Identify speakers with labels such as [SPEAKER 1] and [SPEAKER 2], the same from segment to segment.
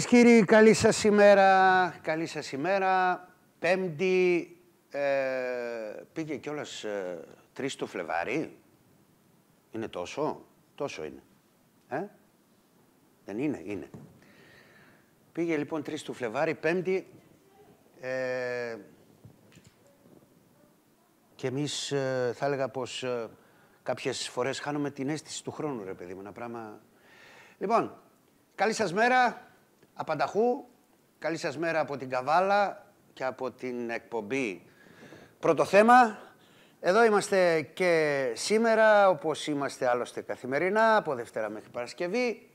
[SPEAKER 1] Κυρίες κύριοι, καλή σας ημέρα. Καλή σας ημέρα. Πέμπτη, ε, πήγε κιόλας ε, 3 του Φλεβάρι. Είναι τόσο, τόσο είναι. Ε; Δεν είναι, είναι. Πήγε λοιπόν 3 του Φλεβάρι, Πέμπτη. Ε, και εμείς ε, θα έλεγα πως ε, κάποιες φορές χάνουμε την αίσθηση του χρόνου, ρε παιδί μου, ένα πράγμα... Λοιπόν, καλή σας μέρα, απανταχού. Καλή σας μέρα από την Καβάλα και από την εκπομπή Πρώτο θέμα. Εδώ είμαστε και σήμερα, όπως είμαστε άλλωστε καθημερινά, από Δευτέρα μέχρι Παρασκευή.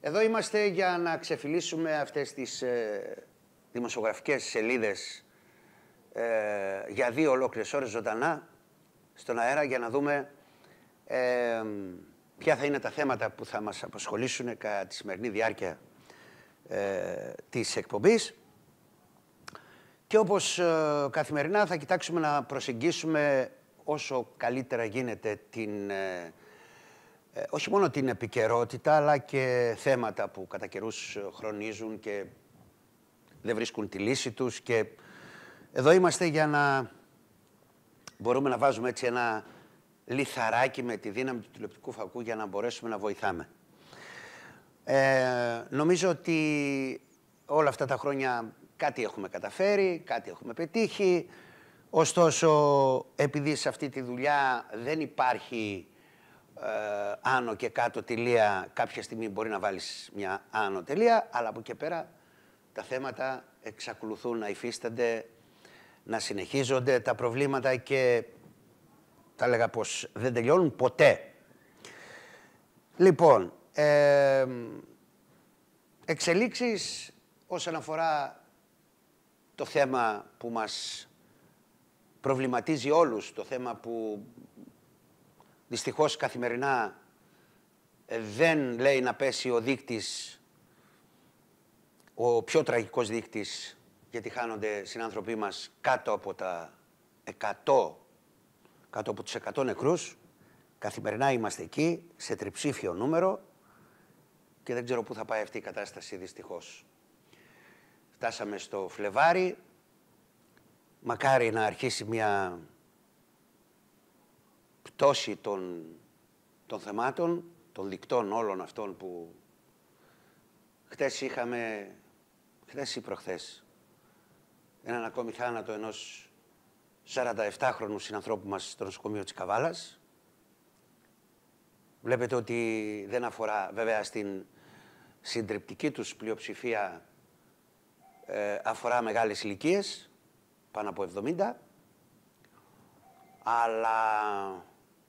[SPEAKER 1] Εδώ είμαστε για να ξεφυλίσουμε αυτές τις ε, δημοσιογραφικές σελίδες ε, για δύο ολόκληρες ώρες ζωντανά στον αέρα για να δούμε ε, ποια θα είναι τα θέματα που θα μας απασχολήσουν κατά τη σημερινή διάρκεια ε, της εκπομπής. Και όπως ε, καθημερινά θα κοιτάξουμε να προσεγγίσουμε όσο καλύτερα γίνεται την, ε, ε, όχι μόνο την επικαιρότητα, αλλά και θέματα που κατά καιρούς χρονίζουν και δεν βρίσκουν τη λύση τους. Και εδώ είμαστε για να μπορούμε να βάζουμε έτσι ένα λιθαράκι με τη δύναμη του τηλεοπτικού φακού για να μπορέσουμε να βοηθάμε. Ε, νομίζω ότι όλα αυτά τα χρόνια κάτι έχουμε καταφέρει, κάτι έχουμε πετύχει. Ωστόσο, επειδή σε αυτή τη δουλειά δεν υπάρχει ε, άνω και κάτω τελεία, κάποια στιγμή μπορεί να βάλεις μια άνω τελεία, αλλά από εκεί πέρα τα θέματα εξακολουθούν να υφίστανται, να συνεχίζονται τα προβλήματα και θα έλεγα πως δεν τελειώνουν ποτέ. Λοιπόν, ε, εξελίξεις όσον αφορά το θέμα που μας προβληματίζει όλους, το θέμα που δυστυχώς καθημερινά ε, δεν λέει να πέσει ο δείκτης, ο πιο τραγικός δείκτης, γιατί χάνονται συνάνθρωποι μας κάτω από τα 100, κάτω από τους 100 νεκρούς. Καθημερινά είμαστε εκεί, σε τριψήφιο νούμερο και δεν ξέρω πού θα πάει αυτή η κατάσταση δυστυχώς. Φτάσαμε στο Φλεβάρι, μακάρι να αρχίσει μια πτώση των, των θεμάτων, των δικτών όλων αυτών που χτες είχαμε, χτες ή προχθές, έναν ακόμη θάνατο ενός 47χρονου συνανθρώπου μας στο νοσοκομείο της Καβάλας. Βλέπετε ότι δεν αφορά βέβαια στην συντριπτική τους πλειοψηφία ε, αφορά μεγάλες ηλικίες, πάνω από 70, αλλά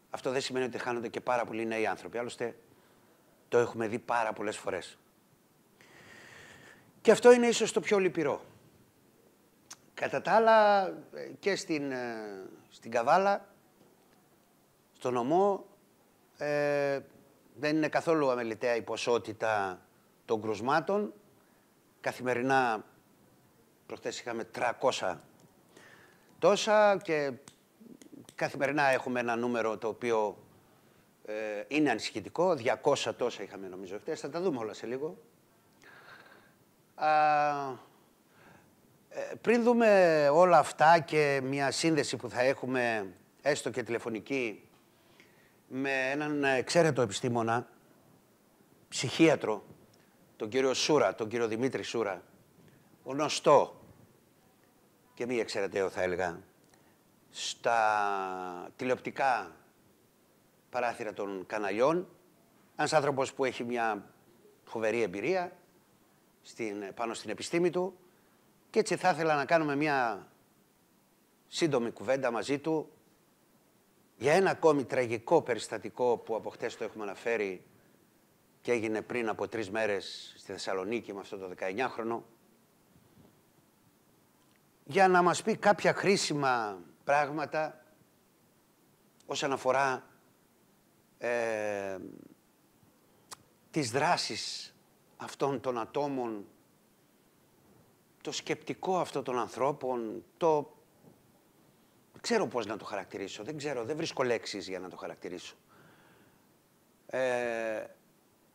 [SPEAKER 1] αυτό δεν σημαίνει ότι χάνονται και πάρα πολλοί νέοι άνθρωποι. Άλλωστε, το έχουμε δει πάρα πολλές φορές. Και αυτό είναι ίσως το πιο λυπηρό. Κατά τα άλλα, και στην, ε, στην Καβάλα, στον νομό, ε, δεν είναι καθόλου αμεληταία η ποσότητα των κρουσμάτων. Καθημερινά, προχτές είχαμε 300 τόσα και καθημερινά έχουμε ένα νούμερο το οποίο ε, είναι ανησυχητικό. 200 τόσα είχαμε νομίζω χτες. Θα τα δούμε όλα σε λίγο. Α, ε, πριν δούμε όλα αυτά και μια σύνδεση που θα έχουμε έστω και τηλεφωνική με έναν εξαίρετο επιστήμονα, ψυχίατρο, τον κύριο Σούρα, τον κύριο Δημήτρη Σούρα, γνωστό και μη εξαιρεταίο θα έλεγα, στα τηλεοπτικά παράθυρα των καναλιών, ένας άνθρωπος που έχει μια φοβερή εμπειρία στην, πάνω στην επιστήμη του και έτσι θα ήθελα να κάνουμε μια σύντομη κουβέντα μαζί του για ένα ακόμη τραγικό περιστατικό που από χτες το έχουμε αναφέρει και έγινε πριν από τρεις μέρες στη Θεσσαλονίκη με αυτό το 19χρονο για να μας πει κάποια χρήσιμα πράγματα όσον αφορά ε, τις δράσεις αυτών των ατόμων, το σκεπτικό αυτών των ανθρώπων, το... Δεν ξέρω πώς να το χαρακτηρίσω, δεν ξέρω, δεν βρίσκω λέξεις για να το χαρακτηρίσω. Ε,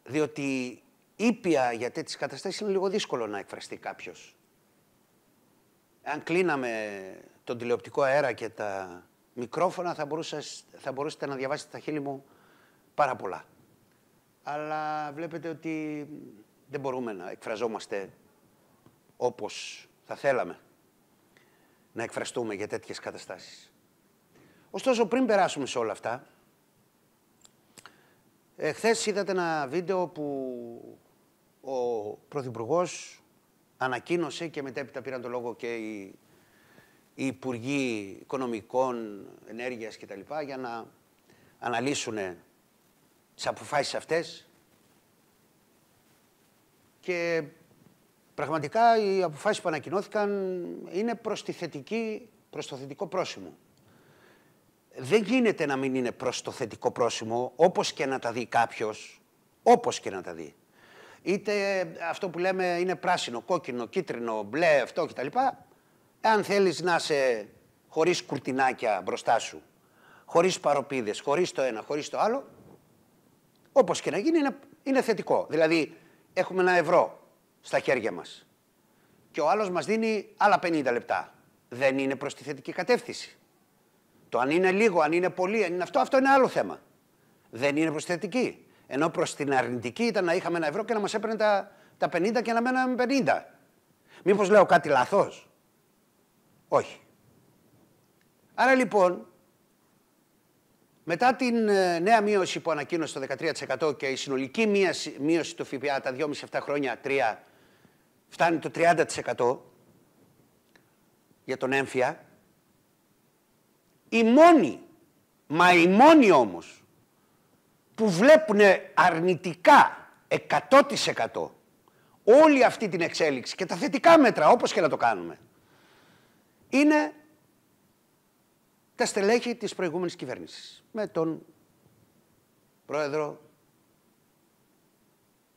[SPEAKER 1] διότι ήπια για τέτοιες καταστάσεις είναι λίγο δύσκολο να εκφραστεί κάποιος. Αν κλείναμε τον τηλεοπτικό αέρα και τα μικρόφωνα θα, θα μπορούσατε να διαβάσετε τα χείλη μου πάρα πολλά. Αλλά βλέπετε ότι δεν μπορούμε να εκφραζόμαστε όπως θα θέλαμε να εκφραστούμε για τέτοιες καταστάσεις. Ωστόσο, πριν περάσουμε σε όλα αυτά, ε, χθες είδατε ένα βίντεο που ο Πρωθυπουργός ανακοίνωσε και μετέπειτα πήραν το λόγο και οι, οι Υπουργοί Οικονομικών, Ενέργειας κτλ. για να αναλύσουν τις αποφάσεις αυτές και πραγματικά οι αποφάσεις που ανακοινώθηκαν είναι προς, τη θετική, προς το θετικό πρόσημο. Δεν γίνεται να μην είναι προς το θετικό πρόσημο όπως και να τα δει κάποιος, όπως και να τα δει. Είτε αυτό που λέμε είναι πράσινο, κόκκινο, κίτρινο, μπλε, αυτό κτλ. Αν θέλεις να είσαι χωρίς κουρτινάκια μπροστά σου, χωρίς παροπίδες, χωρίς το ένα, χωρίς το άλλο, όπως και να γίνει είναι, είναι θετικό. Δηλαδή έχουμε ένα ευρώ στα χέρια μας και ο άλλος μας δίνει άλλα 50 λεπτά. Δεν είναι προς τη θετική κατεύθυνση. Το αν είναι λίγο, αν είναι πολύ, αν είναι αυτό, αυτό είναι άλλο θέμα. Δεν είναι προς τη θετική. Ενώ προς την αρνητική ήταν να είχαμε ένα ευρώ και να μας έπαιρνε τα, τα 50 και να μέναμε 50. Μήπως λέω κάτι λάθος; Όχι. Άρα λοιπόν μετά την ε, νέα μείωση που ανακοίνωσε το 13% και η συνολική μείωση, μείωση του ΦΠΑ τα 2,5-7 χρόνια, 3, φτάνει το 30% για τον έμφυα, οι μόνοι, μα οι μόνοι όμως, που βλέπουν αρνητικά 100% όλη αυτή την εξέλιξη και τα θετικά μέτρα, όπως και να το κάνουμε, είναι τα στελέχη της προηγούμενης κυβέρνησης. Με τον πρόεδρο,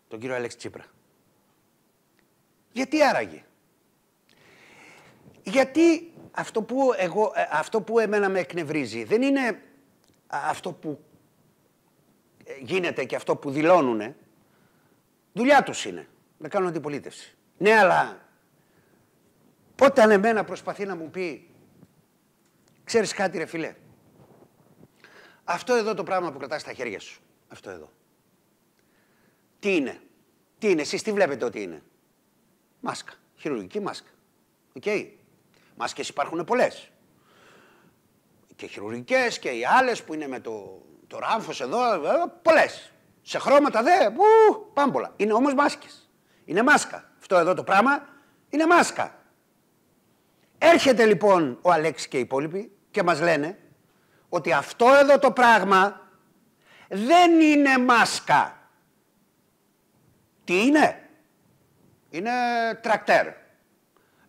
[SPEAKER 1] τον κύριο Αλέξη Τσίπρα. Γιατί άραγε; Γιατί αυτό που, εγώ, ε, αυτό που εμένα με εκνευρίζει δεν είναι αυτό που ε, γίνεται και αυτό που δηλώνουνε. Δουλειά τους είναι να κάνουν αντιπολίτευση. Ναι, αλλά πότε αν εμένα προσπαθεί να μου πει Ξέρεις κάτι ρε φίλε. Αυτό εδώ το πράγμα που κρατάς στα χέρια σου. Αυτό εδώ. Τι είναι. Τι είναι. Εσείς τι βλέπετε ότι είναι. Μάσκα. Χειρουργική μάσκα. Οκ. Okay. Μάσκες υπάρχουν πολλές. Και χειρουργικές και οι άλλες που είναι με το, το ράμφος εδώ. Ε, πολλές. Σε χρώματα δε. Ου, πάμπολα. Είναι όμως μάσκες. Είναι μάσκα. Αυτό εδώ το πράγμα είναι μάσκα. Έρχεται λοιπόν ο Αλέξης και οι υπόλοιποι και μας λένε ότι αυτό εδώ το πράγμα δεν είναι μάσκα. Τι είναι; Είναι τρακτέρ.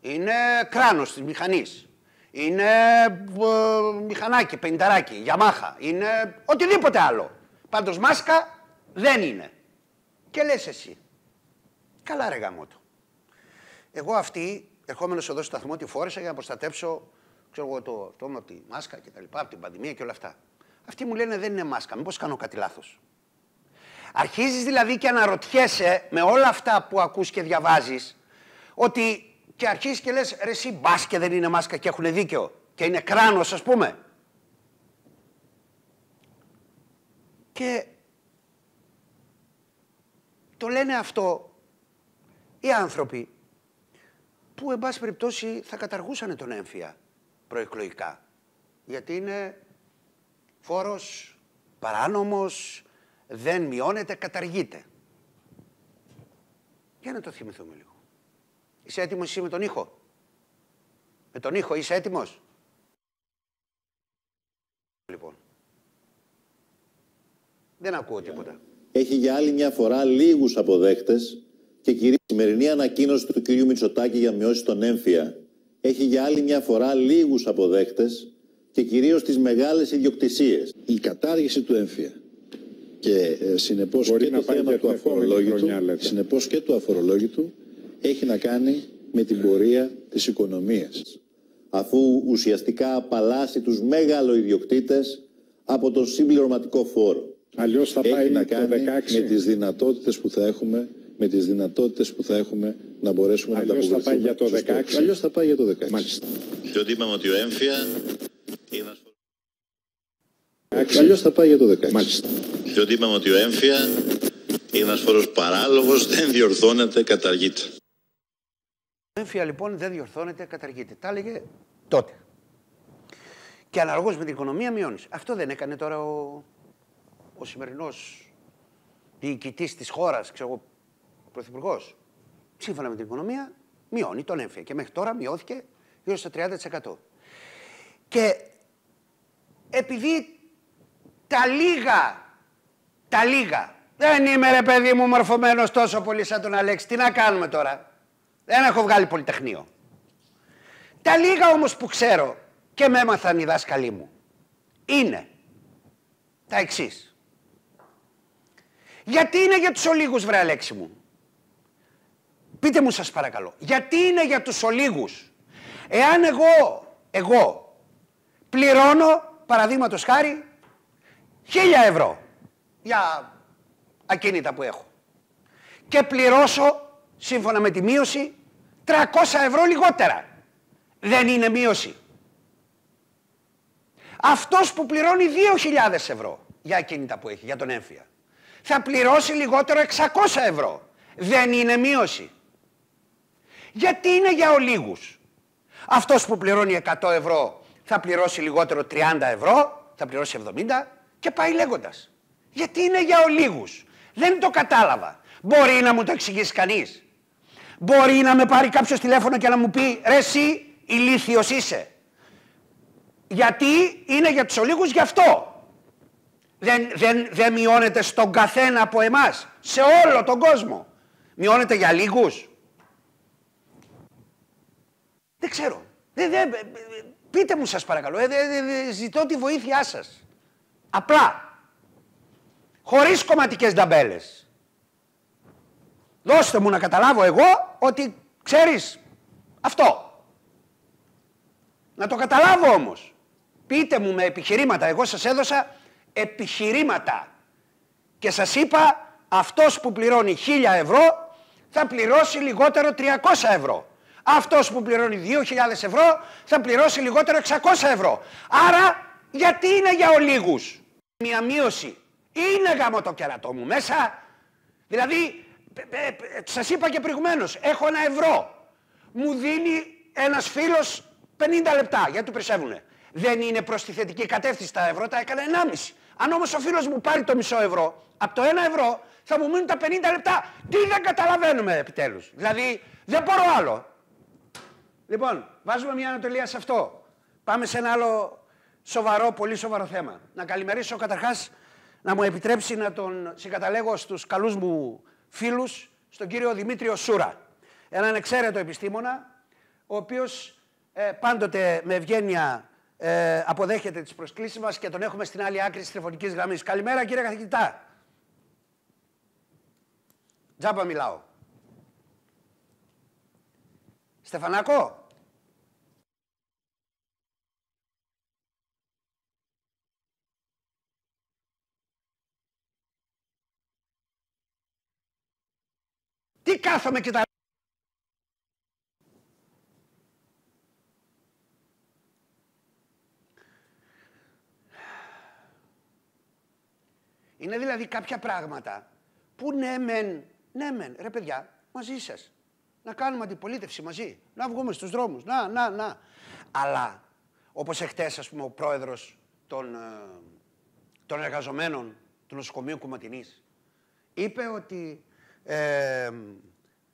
[SPEAKER 1] Είναι κράνος της μηχανής. Είναι ε, μηχανάκι, πενταράκι, γιαμάχα. Είναι οτιδήποτε άλλο. Πάντως μάσκα δεν είναι. Και λες εσύ. Καλά ρε γαμότο. Εγώ αυτή, ερχόμενος εδώ στο σταθμό, τη φόρεσα για να προστατέψω ξέρω εγώ, το τόμα από τη μάσκα και τα λοιπά, από την πανδημία και όλα αυτά. Αυτοί μου λένε δεν είναι μάσκα, μήπως κάνω κάτι λάθος. Αρχίζεις δηλαδή και αναρωτιέσαι με όλα αυτά που ακούς και διαβάζεις ότι και αρχίζεις και λες ρε εσύ μπας και δεν είναι μάσκα και έχουν δίκιο και είναι κράνος ας πούμε. Και το λένε αυτό οι άνθρωποι που εν πάση περιπτώσει θα καταργούσαν τον έμφυα προεκλογικά. Γιατί είναι φόρος παράνομος, δεν μειώνεται, καταργείται. Για να το θυμηθούμε λίγο. Είσαι έτοιμος εσύ με τον ήχο; Με τον ήχο είσαι έτοιμος; Λοιπόν. Δεν ακούω τίποτα.
[SPEAKER 2] Έχει για άλλη μια φορά λίγους αποδέχτες και κυρίως η σημερινή ανακοίνωση του κυρίου Μητσοτάκη για μειώσει τον έμφυα έχει για άλλη μια φορά λίγους αποδέκτες και κυρίως τις μεγάλες ιδιοκτησίες.
[SPEAKER 3] Η κατάργηση του έμφυα και ε, συνεπώς και το θέμα του αφορολόγητου, συνεπώς και του αφορολόγητου έχει να κάνει με την πορεία της οικονομίας.
[SPEAKER 2] Αφού ουσιαστικά απαλλάσσει τους μεγάλο ιδιοκτήτες από τον συμπληρωματικό φόρο.
[SPEAKER 3] Αλλιώς θα πάει
[SPEAKER 2] να κάνει με τις δυνατότητες που θα έχουμε
[SPEAKER 3] με τις δυνατότητες που θα έχουμε να μπορέσουμε
[SPEAKER 4] Αλλιώς
[SPEAKER 3] να
[SPEAKER 4] θα πάει για το 16.
[SPEAKER 3] Αλλιώς θα πάει για το 16.
[SPEAKER 4] Μάλιστα.
[SPEAKER 2] Διότι είπαμε ότι ο έμφυα είναι ένας
[SPEAKER 3] Αλλιώς θα πάει για το 16.
[SPEAKER 4] Μάλιστα.
[SPEAKER 2] Διότι είπαμε ότι ο έμφυα είναι ένας φόρος παράλογος, δεν διορθώνεται, καταργείται.
[SPEAKER 1] Ο έμφυα λοιπόν δεν διορθώνεται, καταργείται. Τα έλεγε τότε. Και αναλόγως με την οικονομία μειώνεις. Αυτό δεν έκανε τώρα ο, ο σημερινός διοικητής της χώρας, ξέρω εγώ, πρωθυπουργός. Σύμφωνα με την οικονομία, μειώνει τον έμφυα. Και μέχρι τώρα μειώθηκε γύρω στο 30%. Και επειδή τα λίγα, τα λίγα, δεν είμαι ρε παιδί μου μορφωμένος τόσο πολύ σαν τον Αλέξη, τι να κάνουμε τώρα; Δεν έχω βγάλει πολυτεχνείο. Τα λίγα όμως που ξέρω και με έμαθαν οι δάσκαλοι μου είναι τα εξής. Γιατί είναι για τους ολίγους βρε Αλέξη μου; Πείτε μου σας παρακαλώ. Γιατί είναι για τους ολίγους; Εάν εγώ, εγώ πληρώνω παραδείγματος χάρη χίλια ευρώ για ακίνητα που έχω και πληρώσω σύμφωνα με τη μείωση 300 ευρώ λιγότερα. Δεν είναι μείωση. Αυτός που πληρώνει 2.000 ευρώ για ακίνητα που έχει, για τον έμφυα, θα πληρώσει λιγότερο 600 ευρώ. Δεν είναι μείωση. Γιατί είναι για ολίγους. Αυτός που πληρώνει 100 ευρώ θα πληρώσει λιγότερο 30 ευρώ, θα πληρώσει 70 και πάει λέγοντας. Γιατί είναι για ολίγους. Δεν το κατάλαβα. Μπορεί να μου το εξηγήσει κανείς. Μπορεί να με πάρει κάποιος τηλέφωνο και να μου πει «Ρε εσύ, ηλίθιος είσαι». Γιατί είναι για τους ολίγους γι' αυτό. Δεν, δεν, δεν μειώνεται στον καθένα από εμάς, σε όλο τον κόσμο. Μειώνεται για λίγους. Δεν ξέρω. Δεν, δεν, πείτε μου σας παρακαλώ. Ε, ζητώ τη βοήθειά σας. Απλά. Χωρίς κομματικές νταμπέλες. Δώστε μου να καταλάβω εγώ ότι ξέρεις αυτό. Να το καταλάβω όμως. Πείτε μου με επιχειρήματα. Εγώ σας έδωσα επιχειρήματα. Και σας είπα αυτός που πληρώνει 1000 ευρώ θα πληρώσει λιγότερο 300 ευρώ. Αυτός που πληρώνει 2.000 ευρώ θα πληρώσει λιγότερο 600 ευρώ. Άρα γιατί είναι για ολίγους; Μια μείωση. Είναι γάμο το κερατό μου μέσα. Δηλαδή, σας είπα και προηγουμένως, έχω ένα ευρώ. Μου δίνει ένας φίλος 50 λεπτά, γιατί του περισσεύουνε; Δεν είναι προς τη θετική κατεύθυνση τα ευρώ, τα έκανα 1,5. Αν όμως ο φίλος μου πάρει το μισό ευρώ, από το 1 ευρώ θα μου μείνουν τα 50 λεπτά. Τι δεν καταλαβαίνουμε επιτέλους. Δηλαδή, δεν μπορώ άλλο. Λοιπόν, βάζουμε μια ανατολία σε αυτό. Πάμε σε ένα άλλο σοβαρό, πολύ σοβαρό θέμα. Να καλημερίσω καταρχάς, να μου επιτρέψει να τον συγκαταλέγω στους καλούς μου φίλους, στον κύριο Δημήτριο Σούρα. Έναν εξαίρετο επιστήμονα, ο οποίος ε, πάντοτε με ευγένεια ε, αποδέχεται τις προσκλήσεις μας και τον έχουμε στην άλλη άκρη της τηλεφωνικής γραμμής. Καλημέρα κύριε καθηγητά. Τζάμπα μιλάω. Στεφανάκο; Τι κάθομαι και τα... Είναι δηλαδή κάποια πράγματα που ναι μεν, ναι μεν, ρε παιδιά, μαζί σας. Να κάνουμε αντιπολίτευση μαζί, να βγούμε στους δρόμους, να, να, να. Αλλά, όπως εχθές, ας πούμε, ο πρόεδρος των, ε, των εργαζομένων του νοσοκομείου Κουματινής είπε ότι ε,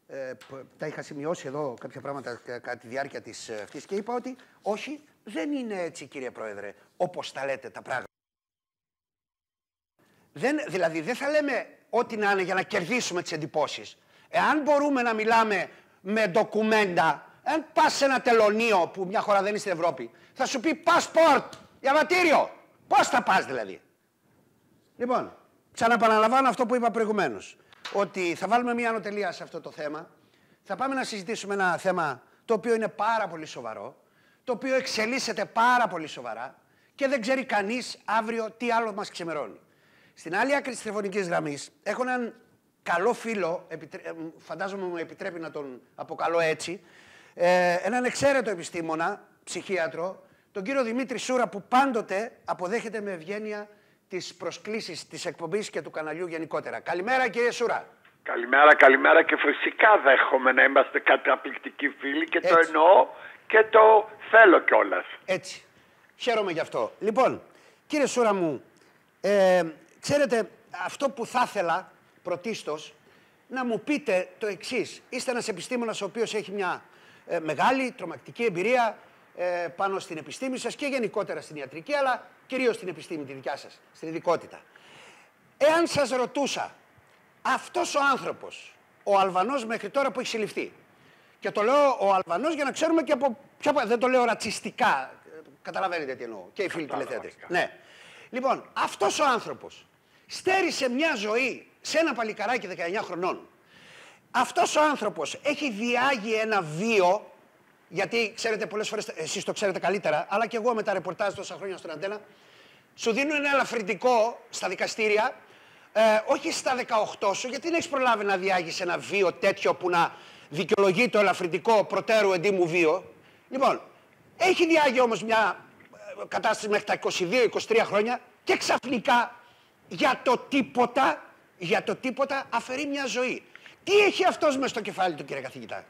[SPEAKER 1] ε, τα είχα σημειώσει εδώ κάποια πράγματα κατά τη διάρκεια της ε, αυτής και είπα ότι όχι, δεν είναι έτσι κύριε Πρόεδρε, όπως τα λέτε τα πράγματα. Δεν, δηλαδή δεν θα λέμε ό,τι να είναι για να κερδίσουμε τις εντυπώσεις. Εάν μπορούμε να μιλάμε με ντοκουμέντα, αν πας σε ένα τελωνίο που μια χώρα δεν είναι στην Ευρώπη, θα σου πει passport, διαβατήριο. Πώς θα πας δηλαδή. Λοιπόν, ξαναπαναλαμβάνω αυτό που είπα προηγουμένως ότι θα βάλουμε μια ανωτελεία σε αυτό το θέμα. Θα πάμε να συζητήσουμε ένα θέμα το οποίο είναι πάρα πολύ σοβαρό, το οποίο εξελίσσεται πάρα πολύ σοβαρά και δεν ξέρει κανείς αύριο τι άλλο μας ξεμερώνει. Στην άλλη άκρη της τηλεφωνικής γραμμής έχω έναν καλό φίλο, επιτρέ... φαντάζομαι μου επιτρέπει να τον αποκαλώ έτσι, ε, έναν εξαίρετο επιστήμονα, ψυχίατρο, τον κύριο Δημήτρη Σούρα, που πάντοτε αποδέχεται με ευγένεια τις προσκλήσεις της εκπομπής και του καναλιού γενικότερα. Καλημέρα κύριε Σούρα.
[SPEAKER 4] Καλημέρα, καλημέρα και φυσικά δέχομαι να είμαστε καταπληκτικοί φίλοι και το εννοώ και το θέλω κιόλας.
[SPEAKER 1] Έτσι. Χαίρομαι γι' αυτό. Λοιπόν, κύριε Σούρα μου, ε, ξέρετε, αυτό που θα ήθελα πρωτίστως να μου πείτε το εξής. Είστε ένας επιστήμονας ο οποίος έχει μια ε, μεγάλη τρομακτική εμπειρία ε, πάνω στην επιστήμη σας και γενικότερα στην ιατρική, αλλά κυρίως στην επιστήμη τη δικιά σας, στην ειδικότητα. Εάν σας ρωτούσα, αυτός ο άνθρωπος, ο Αλβανός μέχρι τώρα που έχει συλληφθεί, και το λέω ο Αλβανός για να ξέρουμε και από ποια... Δεν το λέω ρατσιστικά, καταλαβαίνετε τι εννοώ, και οι φίλοι τηλεθεατές. Ναι. Λοιπόν, αυτός ο άνθρωπος στέρισε μια ζωή σε ένα παλικαράκι 19 χρονών. Αυτός ο άνθρωπος έχει διάγει ένα βίο γιατί ξέρετε πολλές φορές, εσείς το ξέρετε καλύτερα, αλλά και εγώ με τα ρεπορτάζ τόσα χρόνια στον Αντένα, σου δίνουν ένα ελαφρυντικό στα δικαστήρια, ε, όχι στα 18 σου, γιατί δεν έχεις προλάβει να διάγεις ένα βίο τέτοιο που να δικαιολογεί το ελαφρυντικό προτέρου εντύμου βίο. Λοιπόν, έχει διάγει όμως μια ε, κατάσταση μέχρι τα 22-23 χρόνια και ξαφνικά για το τίποτα, για το τίποτα αφαιρεί μια ζωή. Τι έχει αυτός μες στο κεφάλι του κύριε καθηγητά;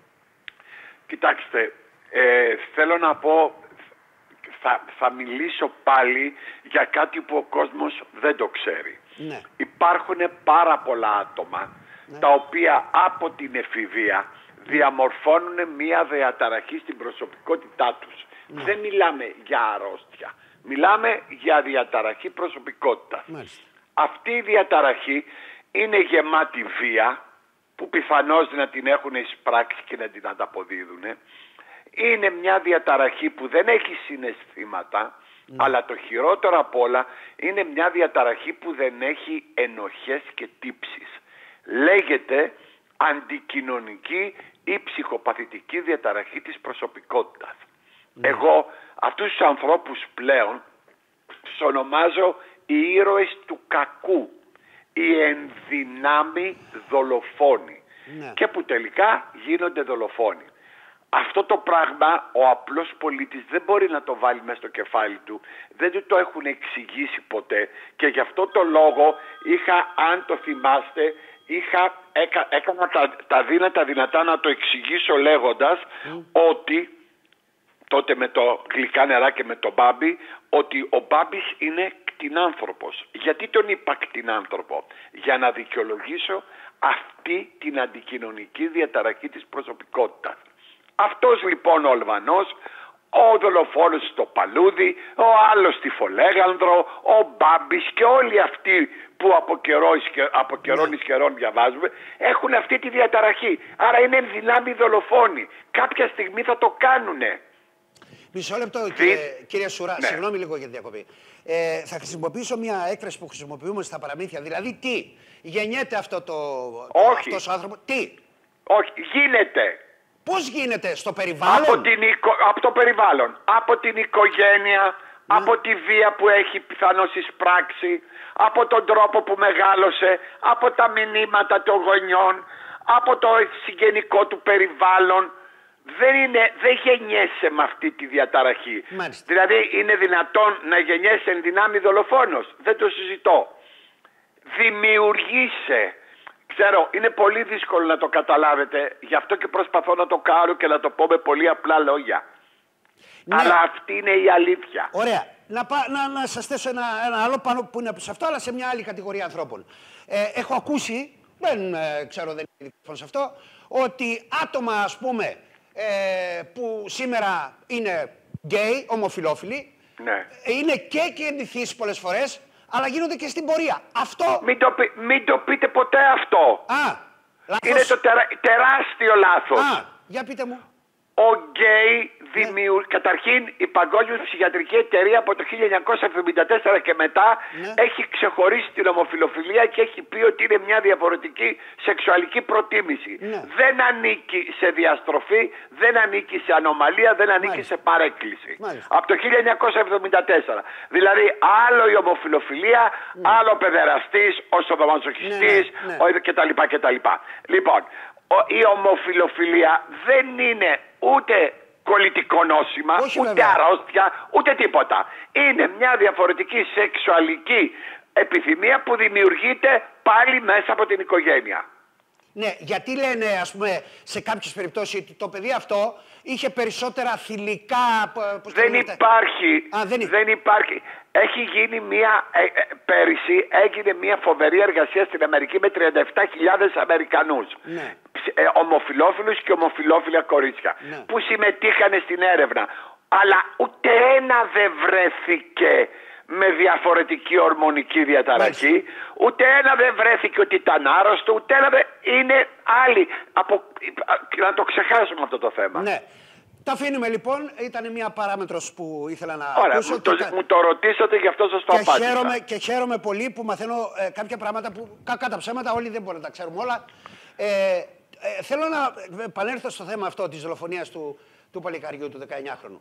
[SPEAKER 4] Κοιτάξτε, ε, θέλω να πω, θα, θα μιλήσω πάλι για κάτι που ο κόσμος δεν το ξέρει. Ναι. Υπάρχουν πάρα πολλά άτομα ναι. τα οποία από την εφηβεία διαμορφώνουν μία διαταραχή στην προσωπικότητά τους. Ναι. Δεν μιλάμε για αρρώστια. Μιλάμε για διαταραχή προσωπικότητας. Αυτή η διαταραχή είναι γεμάτη βία που πιθανώς να την έχουν εισπράξει και να την ανταποδίδουν είναι μια διαταραχή που δεν έχει συναισθήματα, ναι. αλλά το χειρότερο απ' όλα είναι μια διαταραχή που δεν έχει ενοχές και τύψεις. Λέγεται αντικοινωνική ή ψυχοπαθητική διαταραχή της προσωπικότητας. Ναι. Εγώ αυτούς τους ανθρώπους πλέον τους ονομάζω οι ήρωες του κακού, οι ενδυνάμει δολοφόνοι ναι. και που τελικά γίνονται δολοφόνοι. Αυτό το πράγμα ο απλός πολίτης δεν μπορεί να το βάλει μέσα στο κεφάλι του. Δεν του το έχουν εξηγήσει ποτέ και γι' αυτό το λόγο είχα, αν το θυμάστε, είχα, έκα, έκανα τα, τα δύνατα δυνατά να το εξηγήσω λέγοντας ότι τότε με το γλυκά νερά και με τον Μπάμπη ότι ο Μπάμπης είναι κτηνάνθρωπος. Γιατί τον είπα κτηνάνθρωπο; Για να δικαιολογήσω αυτή την αντικοινωνική διαταραχή της προσωπικότητας. Αυτός λοιπόν ο Αλβανός, ο δολοφόνος στο Παλούδι, ο άλλος στη Φολέγανδρο, ο Μπάμπης και όλοι αυτοί που από, καιρό, από καιρών εις καιρών διαβάζουμε έχουν αυτή τη διαταραχή. Άρα είναι ενδυνάμει δολοφόνοι. Κάποια στιγμή θα το κάνουνε.
[SPEAKER 1] Μισό λεπτό, κύριε, κύριε Σουρά, ναι. συγγνώμη λίγο για τη διακοπή. Ε, θα χρησιμοποιήσω μια έκφραση που χρησιμοποιούμε στα παραμύθια. Δηλαδή, τι; Γεννιέται αυτό το,
[SPEAKER 4] Όχι.
[SPEAKER 1] αυτός ο άνθρωπο, τι;
[SPEAKER 4] Όχι, γίνεται.
[SPEAKER 1] Πώς γίνεται στο περιβάλλον;
[SPEAKER 4] Από, την από το περιβάλλον. Από την οικογένεια, ναι. από τη βία που έχει πιθανώς εισπράξει, από τον τρόπο που μεγάλωσε, από τα μηνύματα των γονιών, από το συγγενικό του περιβάλλον. Δεν, είναι, δεν γεννιέσαι με αυτή τη διαταραχή. Δηλαδή είναι δυνατόν να γεννιέσαι εν δυνάμει δολοφόνος; Δεν το συζητώ. Δημιουργήσε Ξέρω, είναι πολύ δύσκολο να το καταλάβετε, γι' αυτό και προσπαθώ να το κάνω και να το πω με πολύ απλά λόγια. Ναι. Αλλά αυτή είναι η αλήθεια.
[SPEAKER 1] Ωραία. Να, να, να σας θέσω ένα, ένα άλλο πάνω που είναι σε αυτό, αλλά σε μια άλλη κατηγορία ανθρώπων. Ε, έχω ακούσει, δεν ε, ξέρω, δεν είναι σε αυτό, ότι άτομα, ας πούμε, ε, που σήμερα είναι γκέι, ομοφυλόφιλοι,
[SPEAKER 4] ναι.
[SPEAKER 1] είναι και εκδοθείς πολλές φορές, αλλά γίνονται και στην πορεία. Αυτό.
[SPEAKER 4] Μην το, μην το πείτε ποτέ αυτό.
[SPEAKER 1] Α,
[SPEAKER 4] Είναι το τερα, τεράστιο λάθος.
[SPEAKER 1] Α, για πείτε μου.
[SPEAKER 4] Ο γκέι δημιουργ... Ναι. Καταρχήν η Παγκόσμια Ψυχιατρική Εταιρεία από το 1974 και μετά ναι. έχει ξεχωρίσει την ομοφυλοφιλία και έχει πει ότι είναι μια διαφορετική σεξουαλική προτίμηση. Ναι. Δεν ανήκει σε διαστροφή, δεν ανήκει σε ανομαλία, δεν ανήκει σε παρέκκληση. Από το 1974. Δηλαδή άλλο η ομοφιλοφιλία, άλλο ο παιδεραστής, ο σοδομαζοχιστής κτλ. κτλ. Λοιπόν, η ομοφιλοφιλία δεν είναι ούτε κολλητικό νόσημα, ούτε αρρώστια, ούτε τίποτα. Είναι μια διαφορετική σεξουαλική επιθυμία που δημιουργείται πάλι μέσα από την οικογένεια.
[SPEAKER 1] Ναι, γιατί λένε, ας πούμε, σε κάποιες περιπτώσεις ότι το παιδί αυτό είχε περισσότερα θηλυκά...
[SPEAKER 4] Πώς δεν, υπάρχει, Α, δεν, δεν υπάρχει. Έχει γίνει μια, ε, ε, πέρυσι έγινε μια φοβερή εργασία στην Αμερική με 37.000 Αμερικανούς. Ναι. Ε, ομοφιλόφιλους και ομοφιλόφιλα κορίτσια ναι. που συμμετείχαν στην έρευνα. Αλλά ούτε ένα δεν βρέθηκε με διαφορετική ορμονική διαταραχή. Ούτε ένα δεν βρέθηκε ότι ήταν άρρωστο, ούτε ένα δεν είναι άλλοι. Από... Να το ξεχάσουμε αυτό το θέμα.
[SPEAKER 1] Ναι. Τα αφήνουμε λοιπόν. Ήταν μια παράμετρος που ήθελα να
[SPEAKER 4] Ωραία,
[SPEAKER 1] ακούσω.
[SPEAKER 4] Μου το, μου το ρωτήσατε, γι' αυτό σας το
[SPEAKER 1] και Χαίρομαι, και χαίρομαι πολύ που μαθαίνω ε, κάποια πράγματα που κακά τα ψέματα όλοι δεν μπορούν να τα ξέρουμε όλα. Ε, ε, θέλω να επανέλθω στο θέμα αυτό της δολοφονίας του, του παλικαριού του 19χρονου.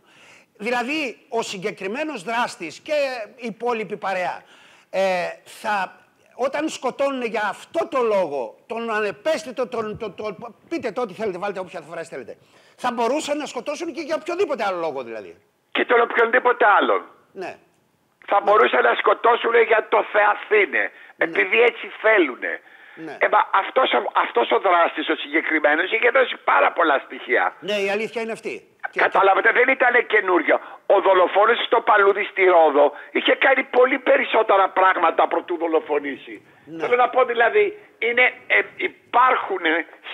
[SPEAKER 1] Δηλαδή, ο συγκεκριμένος δράστης και η υπόλοιπη παρέα ε, θα, όταν σκοτώνουν για αυτό το λόγο τον ανεπαίσθητο, τον, τον, τον, πείτε το ό,τι θέλετε, βάλτε όποια φράση θέλετε, θα μπορούσαν να σκοτώσουν και για οποιοδήποτε άλλο λόγο δηλαδή.
[SPEAKER 4] Και τον οποιονδήποτε άλλον.
[SPEAKER 1] Ναι.
[SPEAKER 4] Θα ναι. μπορούσαν να σκοτώσουν για το Θεαθήνε, ναι. επειδή έτσι θέλουν. Ναι. Ε, αυτός, αυτός ο δράστης ο συγκεκριμένος είχε δώσει πάρα πολλά στοιχεία.
[SPEAKER 1] Ναι, η αλήθεια είναι αυτή.
[SPEAKER 4] Καταλάβατε, δεν ήταν καινούριο. Ο δολοφόνος στο Παλούδι στη Ρόδο είχε κάνει πολύ περισσότερα πράγματα προτού δολοφονήσει. Ναι. Θέλω να πω δηλαδή, είναι, ε, υπάρχουν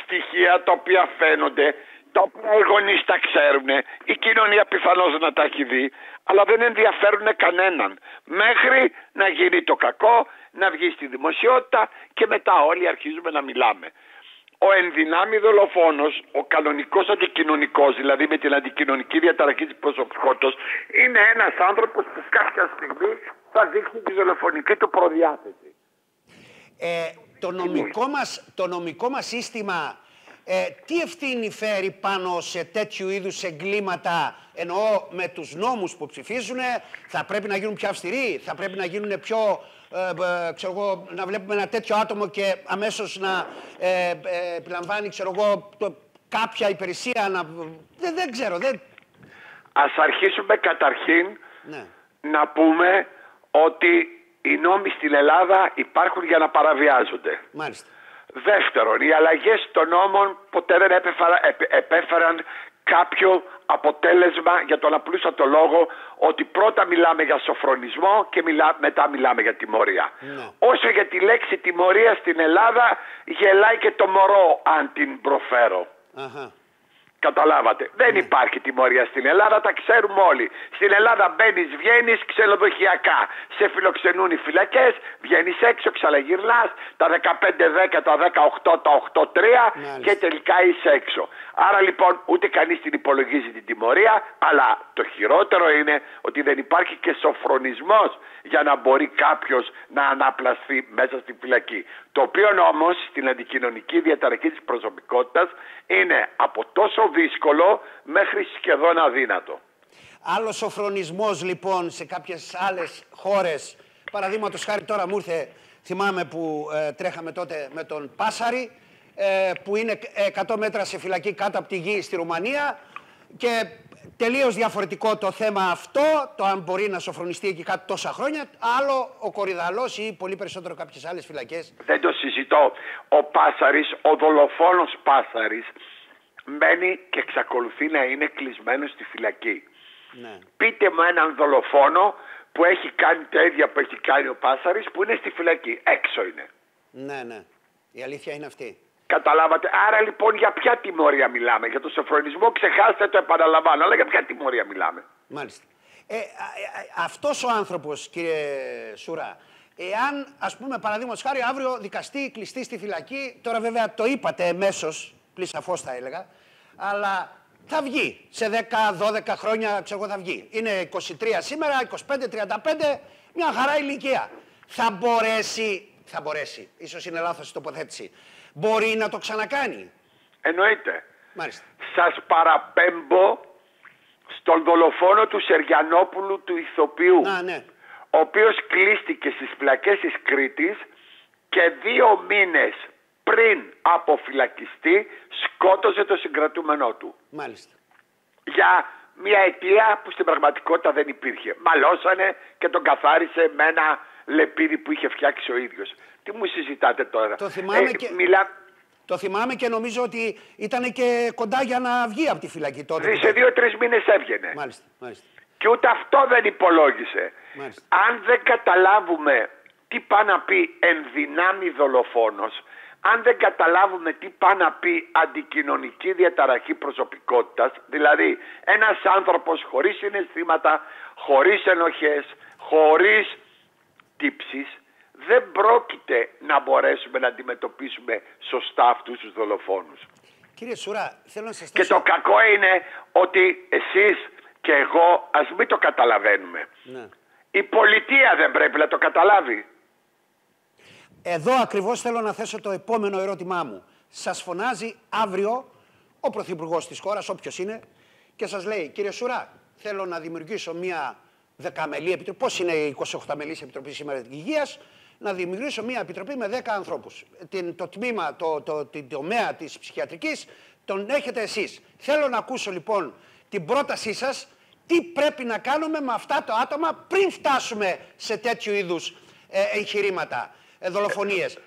[SPEAKER 4] στοιχεία τα οποία φαίνονται, τα οποία οι γονείς τα ξέρουν, η κοινωνία πιθανώς να τα έχει δει, αλλά δεν ενδιαφέρουν κανέναν. Μέχρι να γίνει το κακό, να βγει στη δημοσιότητα και μετά όλοι αρχίζουμε να μιλάμε. Ο ενδυνάμει δολοφόνος, ο κανονικός αντικοινωνικός, δηλαδή με την αντικοινωνική διαταραχή της προσωπικότητας, είναι ένας άνθρωπος που κάποια στιγμή θα δείξει τη δολοφονική του προδιάθεση.
[SPEAKER 1] Ε, το, νομικό μας, το νομικό μας σύστημα ε, τι ευθύνη φέρει πάνω σε τέτοιου είδους εγκλήματα; Εννοώ με τους νόμους που ψηφίζουν θα πρέπει να γίνουν πιο αυστηροί, θα πρέπει να γίνουν πιο ε, ε, ξέρω εγώ, να βλέπουμε ένα τέτοιο άτομο και αμέσως να ε, ε, επιλαμβάνει ξέρω εγώ, το, κάποια υπηρεσία να... Δεν, δεν ξέρω, δεν...
[SPEAKER 4] Ας αρχίσουμε καταρχήν ναι. να πούμε ότι οι νόμοι στην Ελλάδα υπάρχουν για να παραβιάζονται.
[SPEAKER 1] Μάλιστα.
[SPEAKER 4] Δεύτερον, οι αλλαγές των νόμων ποτέ δεν επέφεραν κάποιο αποτέλεσμα για τον απλούστατο λόγο ότι πρώτα μιλάμε για σοφρονισμό και μιλά, μετά μιλάμε για τιμωρία. Ναι. Όσο για τη λέξη τιμωρία στην Ελλάδα γελάει και το μωρό αν την προφέρω. Καταλάβατε. Δεν ναι. υπάρχει τιμωρία στην Ελλάδα, τα ξέρουμε όλοι. Στην Ελλάδα μπαίνεις, βγαίνεις ξενοδοχειακά. Σε φιλοξενούν οι φυλακές, βγαίνεις έξω, ξαναγυρνάς τα 15-10, τα 18, τα 8-3 και τελικά είσαι έξω. Άρα λοιπόν ούτε κανείς την υπολογίζει την τιμωρία, αλλά το χειρότερο είναι ότι δεν υπάρχει και σοφρονισμός για να μπορεί κάποιος να αναπλαστεί μέσα στη φυλακή. Το οποίο όμως στην αντικοινωνική διαταραχή της προσωπικότητας είναι από τόσο δύσκολο μέχρι σχεδόν αδύνατο.
[SPEAKER 1] Άλλος ο φρονισμός λοιπόν σε κάποιες άλλες χώρες, παραδείγματος χάρη τώρα μου ήρθε, θυμάμαι που ε, τρέχαμε τότε με τον Πάσαρη, ε, που είναι 100 μέτρα σε φυλακή κάτω από τη γη στη Ρουμανία και τελείως διαφορετικό το θέμα αυτό, το αν μπορεί να σοφρονιστεί εκεί κάτω τόσα χρόνια. Άλλο ο Κορυδαλός ή πολύ περισσότερο κάποιες άλλες φυλακές.
[SPEAKER 4] Δεν το συζητώ. Ο Πάσαρης, ο δολοφόνος Πάσαρης, μένει και εξακολουθεί να είναι κλεισμένος στη φυλακή. Ναι. Πείτε μου έναν δολοφόνο που έχει κάνει τα ίδια που έχει κάνει ο Πάσαρης που είναι στη φυλακή. Έξω είναι.
[SPEAKER 1] Ναι, ναι. Η αλήθεια είναι αυτή.
[SPEAKER 4] Καταλάβατε. Άρα λοιπόν για ποια τιμωρία μιλάμε; Για το σοφρονισμό ξεχάστε το επαναλαμβάνω. Αλλά για ποια τιμωρία μιλάμε;
[SPEAKER 1] Μάλιστα. Ε, ε, ε αυτός ο άνθρωπος κύριε Σουρά, εάν ας πούμε παραδείγματος χάρη αύριο δικαστή κλειστή στη φυλακή, τώρα βέβαια το είπατε εμέσως πλησαφώς θα έλεγα, αλλά Θα βγει. Σε 10-12 χρόνια ξέρω θα βγει. Είναι 23 σήμερα, 25-35, μια χαρά ηλικία. Θα μπορέσει, θα μπορέσει, ίσως είναι λάθος η τοποθέτηση, μπορεί να το ξανακάνει.
[SPEAKER 4] Εννοείται.
[SPEAKER 1] Μάλιστα.
[SPEAKER 4] Σας παραπέμπω στον δολοφόνο του Σεριανόπουλου του ηθοποιού.
[SPEAKER 1] Α, ναι.
[SPEAKER 4] Ο οποίος κλείστηκε στις φυλακές της Κρήτης και δύο μήνες πριν αποφυλακιστεί σκότωσε το συγκρατούμενό του.
[SPEAKER 1] Μάλιστα.
[SPEAKER 4] Για μια αιτία που στην πραγματικότητα δεν υπήρχε. Μαλώσανε και τον καθάρισε με ένα λεπίδι που είχε φτιάξει ο ίδιος. Τι μου συζητάτε τώρα;
[SPEAKER 1] Το θυμάμαι ε, και... Μιλά... Το θυμάμαι και νομίζω ότι ήταν και κοντά για να βγει από τη φυλακή τότε.
[SPEAKER 4] Σε δύο-τρεις μήνες έβγαινε.
[SPEAKER 1] Μάλιστα, μάλιστα.
[SPEAKER 4] Και ούτε αυτό δεν υπολόγισε.
[SPEAKER 1] Μάλιστα.
[SPEAKER 4] Αν δεν καταλάβουμε τι πάει να πει ενδυνάμει δολοφόνος, αν δεν καταλάβουμε τι πάει να πει αντικοινωνική διαταραχή προσωπικότητας, δηλαδή ένας άνθρωπος χωρίς συναισθήματα, χωρίς ενοχές, χωρίς τύψεις, δεν πρόκειται να μπορέσουμε να αντιμετωπίσουμε σωστά αυτούς τους δολοφόνους.
[SPEAKER 1] Κύριε Σουρά, θέλω να σας
[SPEAKER 4] Και το κακό είναι ότι εσείς και εγώ ας μην το καταλαβαίνουμε.
[SPEAKER 1] Ναι.
[SPEAKER 4] Η πολιτεία δεν πρέπει να το καταλάβει.
[SPEAKER 1] Εδώ ακριβώς θέλω να θέσω το επόμενο ερώτημά μου. Σας φωνάζει αύριο ο Πρωθυπουργός της χώρας, όποιος είναι, και σας λέει, κύριε Σουρά, θέλω να δημιουργήσω μια δεκαμελή επιτροπή. Πώς είναι η 28 μελής επιτροπή σήμερα της υγείας, να δημιουργήσω μια επιτροπή με 10 ανθρώπους. Την, το τμήμα, το, το, την τομέα της ψυχιατρικής τον έχετε εσείς. Θέλω να ακούσω λοιπόν την πρότασή σας τι πρέπει να κάνουμε με αυτά τα άτομα πριν φτάσουμε σε τέτοιου είδους ε, εγχειρήματα, ε, δολοφονίες.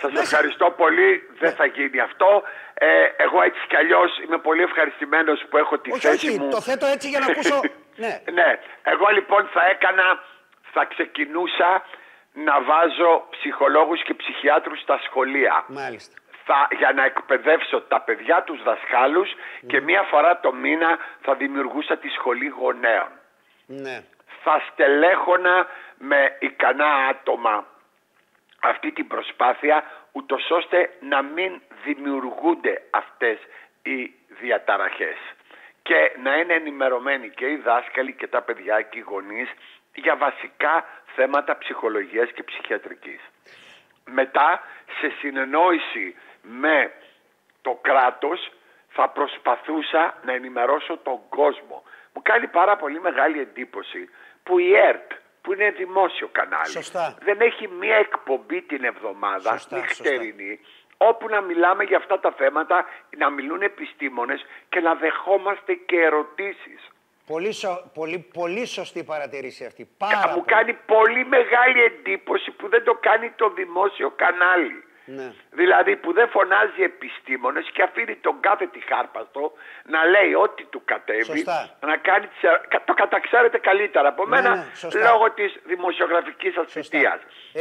[SPEAKER 4] Σας ευχαριστώ πολύ. Δεν ναι. θα γίνει αυτό. Ε, εγώ έτσι κι αλλιώς είμαι πολύ ευχαριστημένος που έχω τη θέση
[SPEAKER 1] όχι,
[SPEAKER 4] μου.
[SPEAKER 1] το θέτω έτσι για να ακούσω... ναι.
[SPEAKER 4] ναι. Εγώ λοιπόν θα έκανα, θα ξεκινούσα να βάζω ψυχολόγους και ψυχιάτρους στα σχολεία.
[SPEAKER 1] Μάλιστα.
[SPEAKER 4] Θα, για να εκπαιδεύσω τα παιδιά τους δασκάλους και μία φορά το μήνα θα δημιουργούσα τη σχολή γονέων.
[SPEAKER 1] Ναι.
[SPEAKER 4] Θα στελέχωνα με ικανά άτομα αυτή την προσπάθεια ούτως ώστε να μην δημιουργούνται αυτές οι διαταραχές και να είναι ενημερωμένοι και οι δάσκαλοι και τα παιδιά και οι γονείς για βασικά θέματα ψυχολογίας και ψυχιατρικής. Μετά, σε συνεννόηση με το κράτος, θα προσπαθούσα να ενημερώσω τον κόσμο. Μου κάνει πάρα πολύ μεγάλη εντύπωση που η ΕΡΤ, που είναι δημόσιο κανάλι, δεν έχει μία εκπομπή την εβδομάδα,
[SPEAKER 1] σωστά,
[SPEAKER 4] νυχτερινή, όπου να μιλάμε για αυτά τα θέματα, να μιλούν επιστήμονες και να δεχόμαστε και ερωτήσεις.
[SPEAKER 1] Πολύ, σω, πολύ, πολύ σωστή παρατηρήση αυτή. Πάρα
[SPEAKER 4] μου κάνει πολύ μεγάλη εντύπωση που δεν το κάνει το δημόσιο κανάλι.
[SPEAKER 1] Ναι.
[SPEAKER 4] Δηλαδή που δεν φωνάζει επιστήμονες και αφήνει τον κάθε τυχάρπαστο να λέει ό,τι του κατέβει, να κάνει το καταξάρετε καλύτερα από
[SPEAKER 1] ναι,
[SPEAKER 4] μένα
[SPEAKER 1] ναι,
[SPEAKER 4] λόγω της δημοσιογραφικής ασφυτείας.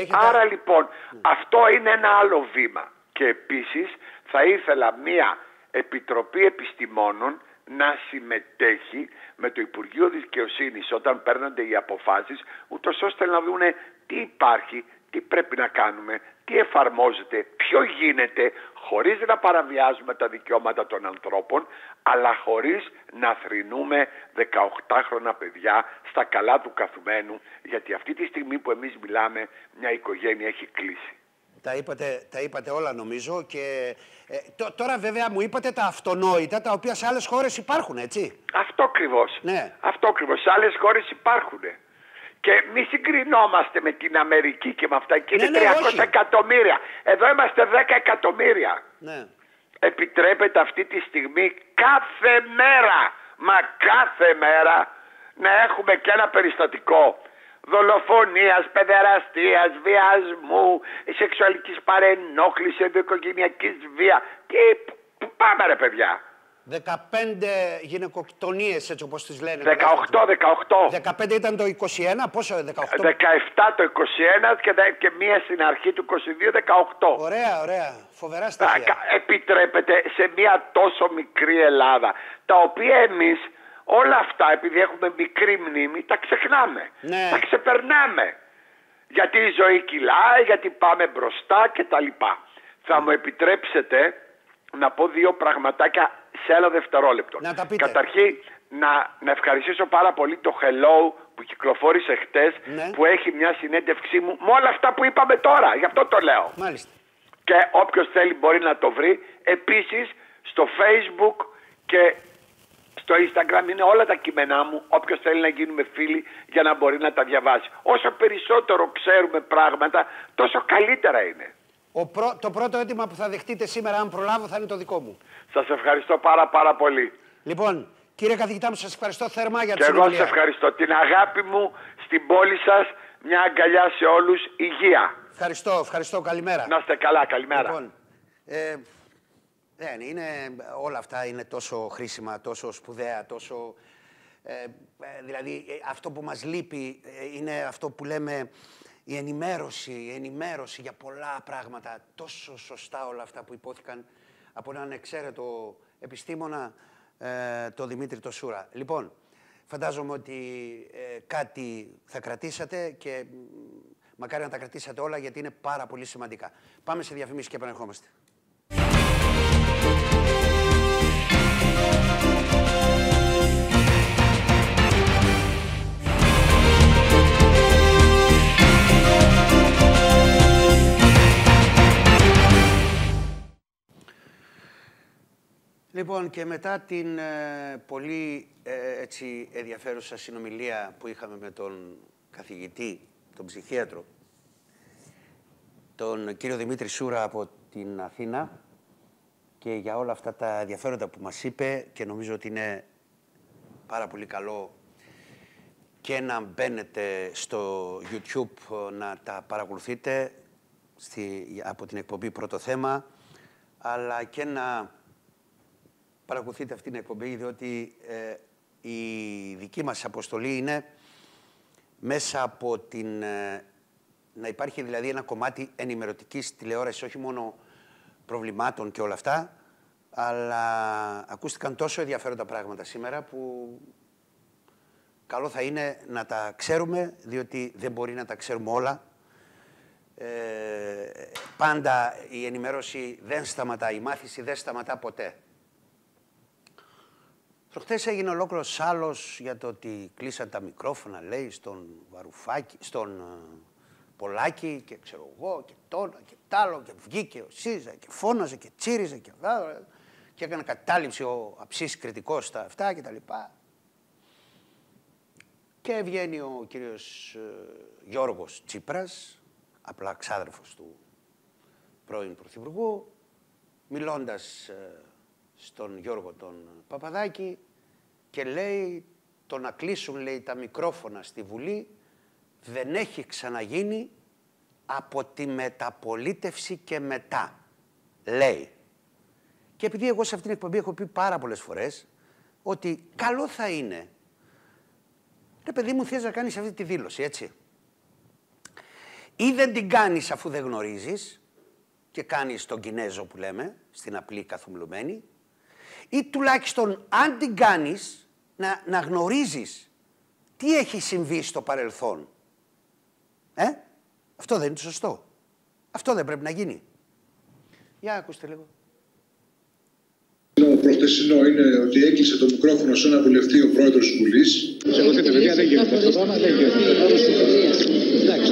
[SPEAKER 4] Άρα λοιπόν αυτό είναι ένα άλλο βήμα και επίσης θα ήθελα μία επιτροπή επιστημόνων να συμμετέχει με το Υπουργείο Δικαιοσύνης όταν παίρνονται οι αποφάσεις ούτως ώστε να δούνε τι υπάρχει, τι πρέπει να κάνουμε, τι εφαρμόζεται, ποιο γίνεται χωρίς να παραβιάζουμε τα δικαιώματα των ανθρώπων αλλά χωρίς να θρυνούμε 18χρονα παιδιά στα καλά του καθουμένου γιατί αυτή τη στιγμή που εμείς μιλάμε μια οικογένεια έχει κλείσει.
[SPEAKER 1] Τα είπατε, τα είπατε όλα νομίζω και ε, τώρα βέβαια μου είπατε τα αυτονόητα τα οποία σε άλλες χώρες υπάρχουν έτσι.
[SPEAKER 4] Αυτό ακριβώς.
[SPEAKER 1] Ναι.
[SPEAKER 4] Αυτό ακριβώς. Σε άλλες χώρες υπάρχουν. Και μη συγκρινόμαστε με την Αμερική και με αυτά. Εκεί είναι 300 ναι, εκατομμύρια. Εδώ είμαστε 10 εκατομμύρια.
[SPEAKER 1] Ναι.
[SPEAKER 4] Επιτρέπεται αυτή τη στιγμή κάθε μέρα, μα κάθε μέρα, να έχουμε και ένα περιστατικό δολοφονίας, παιδεραστίας, βιασμού, σεξουαλικής παρενόχλησης, ενδοοικογενειακής βίας. Τι, πάμε ρε παιδιά.
[SPEAKER 1] 15 γυναικοκτονίες έτσι όπως τις λένε.
[SPEAKER 4] 18, 18.
[SPEAKER 1] 15 ήταν το 21, πόσο 18. 17
[SPEAKER 4] το 21 και, και μία στην αρχή του 22, 18.
[SPEAKER 1] Ωραία, ωραία. Φοβερά στοιχεία.
[SPEAKER 4] Επιτρέπεται σε μία τόσο μικρή Ελλάδα, τα οποία εμείς Όλα αυτά επειδή έχουμε μικρή μνήμη τα ξεχνάμε,
[SPEAKER 1] ναι.
[SPEAKER 4] τα ξεπερνάμε. Γιατί η ζωή κυλάει, γιατί πάμε μπροστά και τα λοιπά. Θα μου επιτρέψετε να πω δύο πραγματάκια σε ένα δευτερόλεπτο.
[SPEAKER 1] Να τα πείτε.
[SPEAKER 4] Καταρχήν, να, να ευχαριστήσω πάρα πολύ το Hello που κυκλοφόρησε χτες,
[SPEAKER 1] Ναι.
[SPEAKER 4] που έχει μια συνέντευξή μου με όλα αυτά που είπαμε τώρα. Γι' αυτό το λέω.
[SPEAKER 1] Μάλιστα.
[SPEAKER 4] Και όποιος θέλει μπορεί να το βρει. Επίσης στο Facebook και στο Instagram είναι όλα τα κείμενά μου. Όποιος θέλει να γίνουμε φίλοι για να μπορεί να τα διαβάσει. Όσο περισσότερο ξέρουμε πράγματα, τόσο καλύτερα είναι.
[SPEAKER 1] Ο πρω... Το πρώτο αίτημα που θα δεχτείτε σήμερα, αν προλάβω, θα είναι το δικό μου.
[SPEAKER 4] Σας ευχαριστώ πάρα πάρα πολύ.
[SPEAKER 1] Λοιπόν, κύριε καθηγητά μου, σας ευχαριστώ θερμά για τη
[SPEAKER 4] Και εγώ
[SPEAKER 1] συνομιλία.
[SPEAKER 4] σας ευχαριστώ. Την αγάπη μου στην πόλη σας. Μια αγκαλιά σε όλους. Υγεία.
[SPEAKER 1] Ευχαριστώ, ευχαριστώ. Καλημέρα.
[SPEAKER 4] Να είστε καλά. Καλημέρα.
[SPEAKER 1] Λοιπόν, ε, δεν είναι, όλα αυτά είναι τόσο χρήσιμα, τόσο σπουδαία, τόσο... Ε, ε, δηλαδή, ε, αυτό που μας λείπει ε, είναι αυτό που λέμε η ενημέρωση, η ενημέρωση για πολλά πράγματα. Τόσο σωστά όλα αυτά που υπόθηκαν από έναν εξαίρετο επιστήμονα, ε, το Δημήτρη το Σούρα. Λοιπόν, φαντάζομαι ότι ε, κάτι θα κρατήσατε και μ, μακάρι να τα κρατήσατε όλα γιατί είναι πάρα πολύ σημαντικά. Πάμε σε διαφημίσεις και επανερχόμαστε. Λοιπόν, και μετά την ε, πολύ ε, έτσι ενδιαφέρουσα συνομιλία που είχαμε με τον καθηγητή, τον ψυχίατρο, τον κύριο Δημήτρη Σούρα από την Αθήνα και για όλα αυτά τα ενδιαφέροντα που μας είπε και νομίζω ότι είναι πάρα πολύ καλό και να μπαίνετε στο YouTube να τα παρακολουθείτε στη, από την εκπομπή Πρώτο Θέμα αλλά και να παρακολουθείτε αυτήν την εκπομπή διότι ε, η δική μας αποστολή είναι μέσα από την... ε, να υπάρχει δηλαδή ένα κομμάτι ενημερωτικής τηλεόρασης, όχι μόνο προβλημάτων και όλα αυτά, αλλά ακούστηκαν τόσο ενδιαφέροντα πράγματα σήμερα που καλό θα είναι να τα ξέρουμε, διότι δεν μπορεί να τα ξέρουμε όλα. Ε, πάντα η ενημέρωση δεν σταματά, η μάθηση δεν σταματά ποτέ. Προχτές έγινε ολόκληρος άλλο για το ότι κλείσαν τα μικρόφωνα, λέει, στον Βαρουφάκη, στον ε, Πολάκη και ξέρω εγώ και τόνα και τ' άλλο και βγήκε ο ΣΥΖΑ και φώναζε και τσίριζε και αυτά και έκανε κατάληψη ο αψής κριτικός στα αυτά και τα λοιπά. Και βγαίνει ο κύριος ε, Γιώργος Τσίπρας, απλά ξάδερφος του πρώην Πρωθυπουργού, μιλώντας ε, στον Γιώργο τον Παπαδάκη και λέει το να κλείσουν λέει τα μικρόφωνα στη Βουλή δεν έχει ξαναγίνει από τη μεταπολίτευση και μετά. Λέει. Και επειδή εγώ σε αυτήν την εκπομπή έχω πει πάρα πολλές φορές ότι καλό θα είναι ρε παιδί μου θες να κάνεις αυτή τη δήλωση έτσι. Ή δεν την κάνεις αφού δεν γνωρίζεις και κάνεις τον Κινέζο που λέμε, στην απλή καθομιλουμένη, ή τουλάχιστον αν την κάνεις να, να γνωρίζεις τι έχει συμβεί στο παρελθόν. Ε, αυτό δεν είναι σωστό. Αυτό δεν πρέπει να γίνει. Για ακούστε λίγο.
[SPEAKER 5] Το προχτεσινό είναι ότι έκλεισε το μικρόφωνο σε ένα βουλευτή ο πρόεδρος τη Βουλής.
[SPEAKER 6] Σηκωθείτε, παιδιά, δεν γίνεται αυτό το πράγμα, δεν γίνεται. Εντάξει.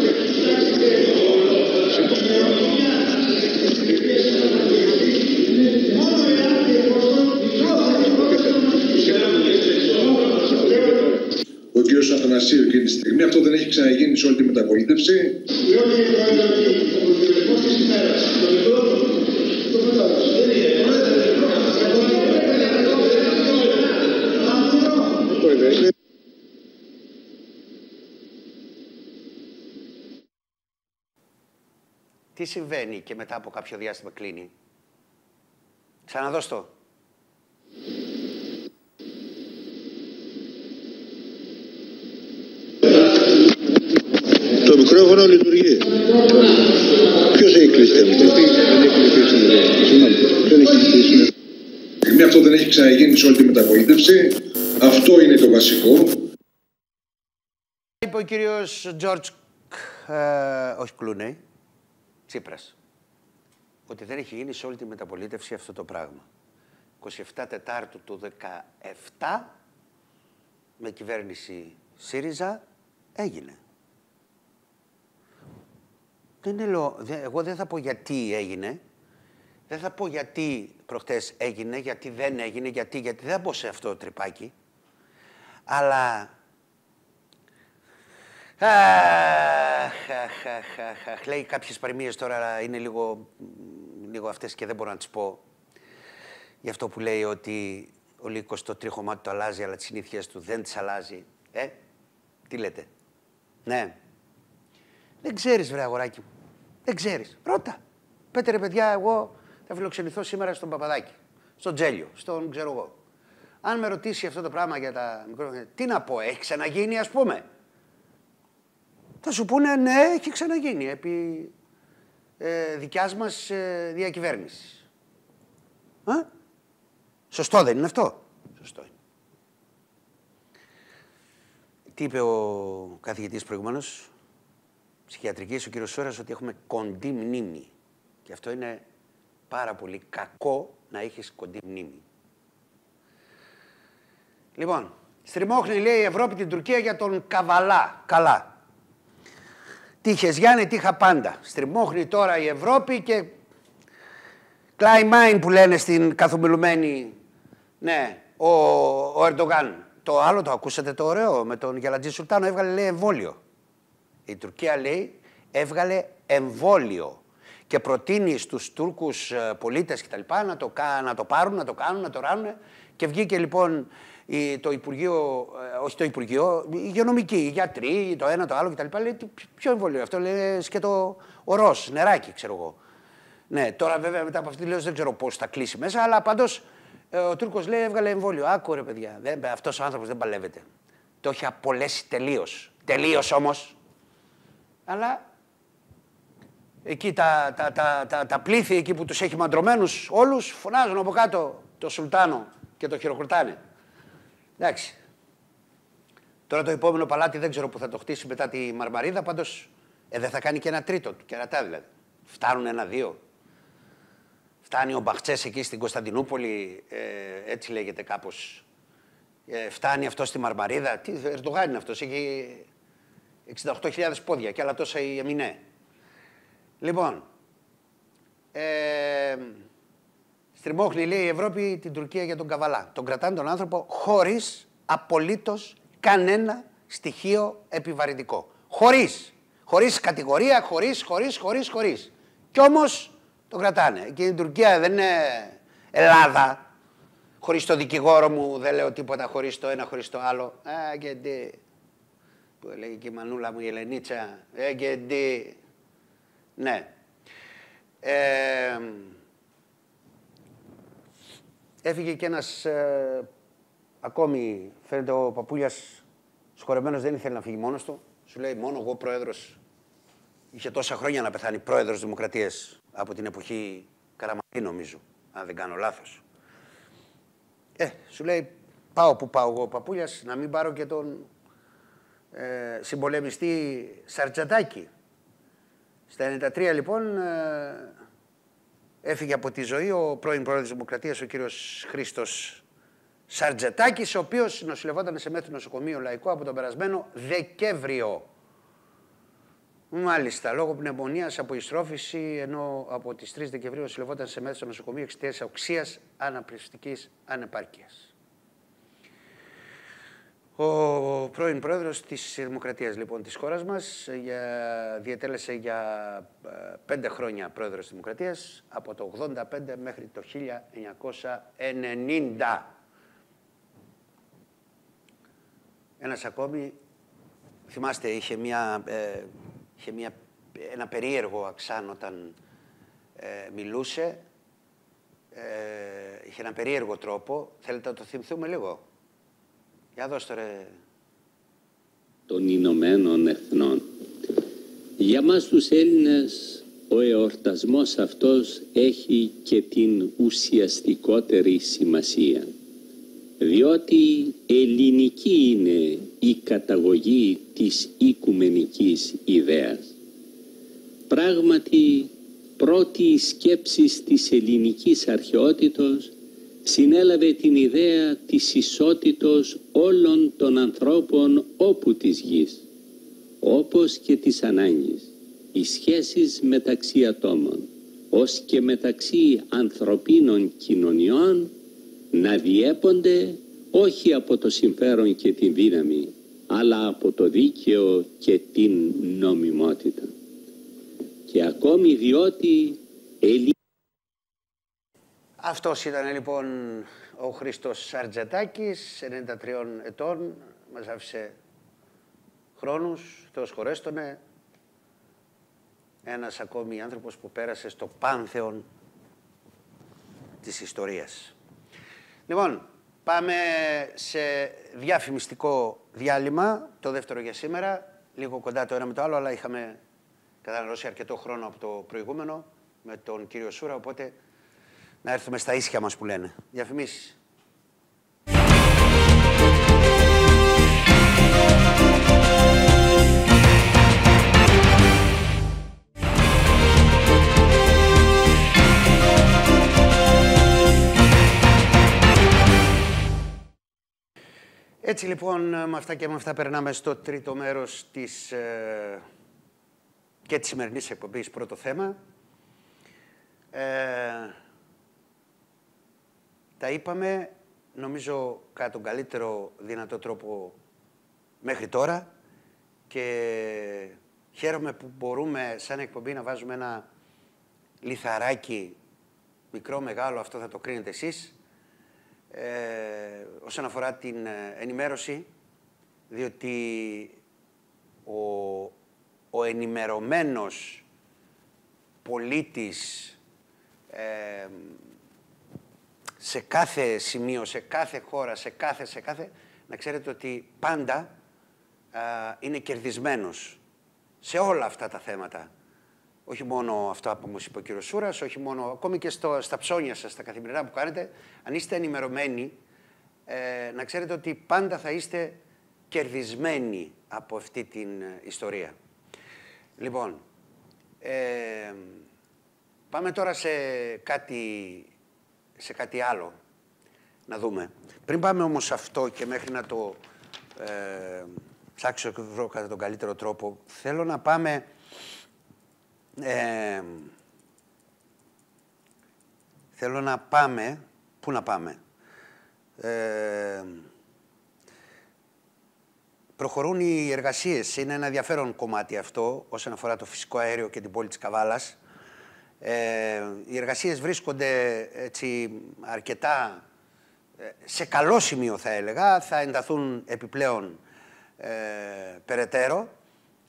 [SPEAKER 5] Ο κ. Αθανασίου εκείνη τη στιγμή. Αυτό δεν έχει ξαναγίνει σε όλη τη μεταπολίτευση.
[SPEAKER 1] Τι συμβαίνει και μετά από κάποιο διάστημα κλείνει; Ξαναδώσ' το.
[SPEAKER 3] Μικρόφωνο λειτουργεί. Ποιος έχει κλείσει τα μικρόφωνα. Συγγνώμη, ποιον έχει κλείσει.
[SPEAKER 5] Στιγμή αυτό δεν έχει ξαναγίνει σε όλη τη μεταπολίτευση. Αυτό είναι το βασικό.
[SPEAKER 1] Είπε ο κύριος Τζόρτζ, ε, όχι Κλούνεϊ, Τσίπρας, ότι δεν έχει γίνει σε όλη τη μεταπολίτευση αυτό το πράγμα. 27 Τετάρτου του 17 με κυβέρνηση ΣΥΡΙΖΑ έγινε. Δεν εγώ δεν θα πω γιατί έγινε, δεν θα πω γιατί προχτές έγινε, γιατί δεν έγινε, γιατί, γιατί δεν θα πω σε αυτό το τρυπάκι. Αλλά... Αχ, λέει κάποιες παροιμίες τώρα είναι λίγο, λίγο αυτές και δεν μπορώ να τις πω. Γι' αυτό που λέει ότι ο λύκος το τρίχωμά του το αλλάζει, αλλά τις συνήθειες του δεν τις αλλάζει. Ε, τι λέτε. Ναι. Δεν ξέρεις βρε αγοράκι μου. Δεν ξέρεις. Ρώτα. Πέτε ρε παιδιά, εγώ θα φιλοξενηθώ σήμερα στον Παπαδάκη, στον Τζέλιο, στον ξέρω εγώ. Αν με ρωτήσει αυτό το πράγμα για τα μικρόφωνα, τι να πω, έχει ξαναγίνει ας πούμε; Θα σου πούνε ναι, έχει ξαναγίνει επί ε, δικιάς μας ε, διακυβέρνησης. Σωστό δεν είναι αυτό; Σωστό είναι. Τι είπε ο καθηγητής προηγουμένως, ψυχιατρικής, ο κύριος Σόρας, ότι έχουμε κοντή μνήμη. Και αυτό είναι πάρα πολύ κακό να έχεις κοντή μνήμη. Λοιπόν, στριμώχνει λέει η Ευρώπη την Τουρκία για τον Καβαλά. Καλά. Τι είχες Γιάννη, τι είχα πάντα. Στριμώχνει τώρα η Ευρώπη και Κλάι που λένε στην καθομιλουμένη, ναι, ο, ο Ερντογάν. Το άλλο το ακούσατε το ωραίο με τον Γελατζή Σουλτάνο έβγαλε λέει εμβόλιο. Η Τουρκία λέει έβγαλε εμβόλιο και προτείνει στους Τούρκους ε, πολίτες κτλ. Να το, να το πάρουν, να το κάνουν, να το ράνουν και βγήκε λοιπόν το Υπουργείο, ε, όχι το Υπουργείο, οι υγειονομικοί, οι γιατροί, το ένα, το άλλο κτλ. Λέει ποιο εμβόλιο αυτό, λέει σκέτο ορό, νεράκι, ξέρω εγώ. Ναι, τώρα βέβαια μετά από αυτή τη λέω δεν ξέρω πώς θα κλείσει μέσα, αλλά πάντως ε, ο Τούρκος λέει έβγαλε εμβόλιο. Άκου ρε παιδιά, αυτός ο άνθρωπος δεν παλεύεται. Το έχει απολέσει τελείως. Τελείως όμως. Αλλά εκεί τα, τα, τα, τα, τα πλήθη εκεί που τους έχει μαντρωμένους όλους φωνάζουν από κάτω το Σουλτάνο και το χειροκροτάνε. Εντάξει. Τώρα το επόμενο παλάτι δεν ξέρω που θα το χτίσει μετά τη Μαρμαρίδα, πάντως ε, δεν θα κάνει και ένα τρίτο του, κερατά δηλαδή. Φτάνουν ένα-δύο. Φτάνει ο Μπαχτσές εκεί στην Κωνσταντινούπολη, ε, έτσι λέγεται κάπως. Ε, φτάνει αυτό στη Μαρμαρίδα. Τι Ερντογάν είναι αυτός, έχει 68.000 πόδια και άλλα τόσα η Εμινέ. Λοιπόν, ε, στριμώχνει λέει η Ευρώπη την Τουρκία για τον Καβαλά. Τον κρατάνε τον άνθρωπο χωρίς απολύτως κανένα στοιχείο επιβαρυντικό. Χωρίς. Χωρίς κατηγορία, χωρίς, χωρίς, χωρίς, χωρίς. Κι όμως τον κρατάνε. Και η Τουρκία δεν είναι Ελλάδα. Χωρίς το δικηγόρο μου δεν λέω τίποτα χωρίς το ένα, χωρίς το άλλο. Α, και τι. Που έλεγε και η μανούλα μου η Ελενίτσα. Ε, και τι. Ναι. Ε, έφυγε και ένας ε, ακόμη, φαίνεται ο Παπούλιας σχορεμένος δεν ήθελε να φύγει μόνος του. Σου λέει μόνο εγώ πρόεδρος. Είχε τόσα χρόνια να πεθάνει πρόεδρος Δημοκρατίας από την εποχή Καραμαλή νομίζω, αν δεν κάνω λάθος. Ε, σου λέει πάω που πάω εγώ ο Παπούλιας, να μην πάρω και τον ε, συμπολεμιστή Σαρτζατάκη στα 93 λοιπόν ε, έφυγε από τη ζωή ο πρώην πρόεδρος της Δημοκρατίας, ο κύριος Χρήστος Σαρτζετάκης, ο οποίος νοσηλευόταν σε μέθη νοσοκομείο λαϊκό από τον περασμένο Δεκέμβριο. Μάλιστα, λόγω πνευμονίας από ιστρόφηση, ενώ από τις 3 Δεκεμβρίου νοσηλευόταν σε μέθη νοσοκομείο εξαιτίας οξίας αναπνευστικής ανεπάρκειας. Ο πρώην πρόεδρος της Δημοκρατίας λοιπόν της χώρας μας για, διατέλεσε για ε, πέντε χρόνια πρόεδρος της Δημοκρατίας από το 85 μέχρι το 1990. Ένας ακόμη, θυμάστε, είχε, μια, ε, είχε μια, ένα περίεργο αξάν όταν ε, μιλούσε. είχε ένα περίεργο τρόπο. Θέλετε να το θυμηθούμε λίγο; Για δώστε ρε.
[SPEAKER 7] Των Ηνωμένων Εθνών. Για μας τους Έλληνες ο εορτασμός αυτός έχει και την ουσιαστικότερη σημασία. Διότι ελληνική είναι η καταγωγή της οικουμενικής ιδέας. Πράγματι πρώτη σκέψη της ελληνικής αρχαιότητος συνέλαβε την ιδέα της ισότητος όλων των ανθρώπων όπου της γης, όπως και της ανάγκης, οι σχέσεις μεταξύ ατόμων, ως και μεταξύ ανθρωπίνων κοινωνιών, να διέπονται όχι από το συμφέρον και την δύναμη, αλλά από το δίκαιο και την νομιμότητα. Και ακόμη διότι
[SPEAKER 1] αυτός ήταν λοιπόν ο Χρήστος Σαρτζετάκης, 93 ετών, μας άφησε χρόνους, Θεός χωρέστονε, ένας ακόμη άνθρωπος που πέρασε στο πάνθεον της ιστορίας. Λοιπόν, πάμε σε διαφημιστικό διάλειμμα, το δεύτερο για σήμερα, λίγο κοντά το ένα με το άλλο, αλλά είχαμε καταναλώσει αρκετό χρόνο από το προηγούμενο με τον κύριο Σούρα, οπότε να έρθουμε στα ίσια μας που λένε. Διαφημίσεις. Έτσι λοιπόν με αυτά και με αυτά περνάμε στο τρίτο μέρος της, ε, και της σημερινής εκπομπής πρώτο θέμα. Ε, τα είπαμε, νομίζω, κατά τον καλύτερο δυνατό τρόπο μέχρι τώρα και χαίρομαι που μπορούμε σαν εκπομπή να βάζουμε ένα λιθαράκι μικρό, μεγάλο, αυτό θα το κρίνετε εσείς, ε, όσον αφορά την ε, ενημέρωση, διότι ο, ο ενημερωμένος πολίτης ε, σε κάθε σημείο, σε κάθε χώρα, σε κάθε, σε κάθε, να ξέρετε ότι πάντα είναι κερδισμένος σε όλα αυτά τα θέματα. Όχι μόνο αυτά που μου είπε ο κύριος Σούρας, όχι μόνο, ακόμη και στο, στα ψώνια σας, στα καθημερινά που κάνετε, αν είστε ενημερωμένοι, ε, να ξέρετε ότι πάντα θα είστε κερδισμένοι από αυτή την ε, ιστορία. Λοιπόν, ε, πάμε τώρα σε κάτι σε κάτι άλλο να δούμε. Πριν πάμε όμως αυτό και μέχρι να το ε, ψάξω και βρω κατά τον καλύτερο τρόπο, θέλω να πάμε... Ε, θέλω να πάμε... Πού να πάμε. Ε, προχωρούν οι εργασίες. Είναι ένα ενδιαφέρον κομμάτι αυτό όσον αφορά το φυσικό αέριο και την πόλη της Καβάλας. Ε, οι εργασίες βρίσκονται έτσι αρκετά ε, σε καλό σημείο θα έλεγα, θα ενταθούν επιπλέον ε, περαιτέρω,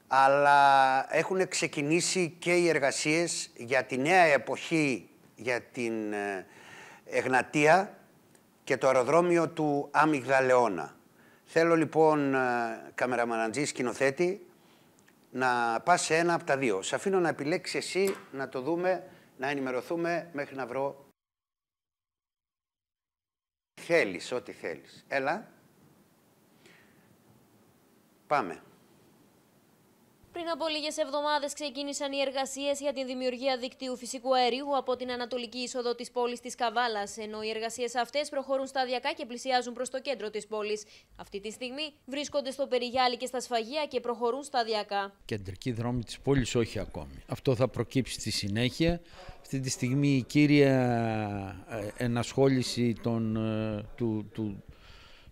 [SPEAKER 1] αλλά έχουν ξεκινήσει και οι εργασίες για τη νέα εποχή για την ε, Εγνατία και το αεροδρόμιο του Αμυγδαλεώνα. Θέλω λοιπόν, καμεραμαναντζή σκηνοθέτη, να πας σε ένα από τα δύο. Σε αφήνω να επιλέξεις εσύ να το δούμε, να ενημερωθούμε μέχρι να βρω. Θέλεις, ό,τι θέλεις. Έλα. Πάμε.
[SPEAKER 8] Πριν από λίγες εβδομάδες ξεκίνησαν οι εργασίες για την δημιουργία δικτύου φυσικού αερίου από την ανατολική είσοδο της πόλης της Καβάλας, ενώ οι εργασίες αυτές προχωρούν σταδιακά και πλησιάζουν προς το κέντρο της πόλης. Αυτή τη στιγμή βρίσκονται στο Περιγιάλι και στα Σφαγεία και προχωρούν σταδιακά.
[SPEAKER 9] Κεντρική δρόμη της πόλης όχι ακόμη. Αυτό θα προκύψει στη συνέχεια. Αυτή τη στιγμή η κύρια ε, ενασχόληση των, ε, του, του,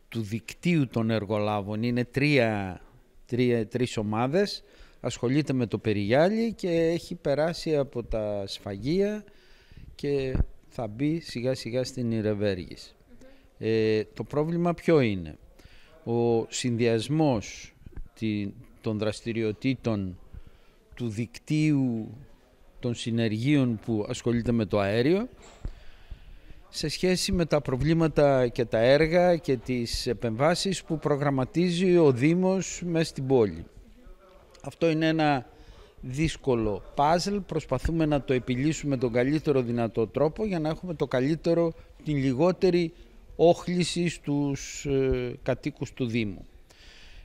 [SPEAKER 9] του δικτύου των εργολάβων είναι τρία, τρία, τρεις ομάδες ασχολείται με το περιγιάλι και έχει περάσει από τα σφαγεία και θα μπει σιγά σιγά στην Ιρεβέργης. Ε, το πρόβλημα ποιο είναι; Ο συνδυασμός των δραστηριοτήτων του δικτύου των συνεργείων που ασχολείται με το αέριο σε σχέση με τα προβλήματα και τα έργα και τις επεμβάσεις που προγραμματίζει ο Δήμος μέσα στην πόλη. Αυτό είναι ένα δύσκολο παζλ. Προσπαθούμε να το επιλύσουμε τον καλύτερο δυνατό τρόπο για να έχουμε το καλύτερο, την λιγότερη όχληση στους ε, κατοίκους του Δήμου.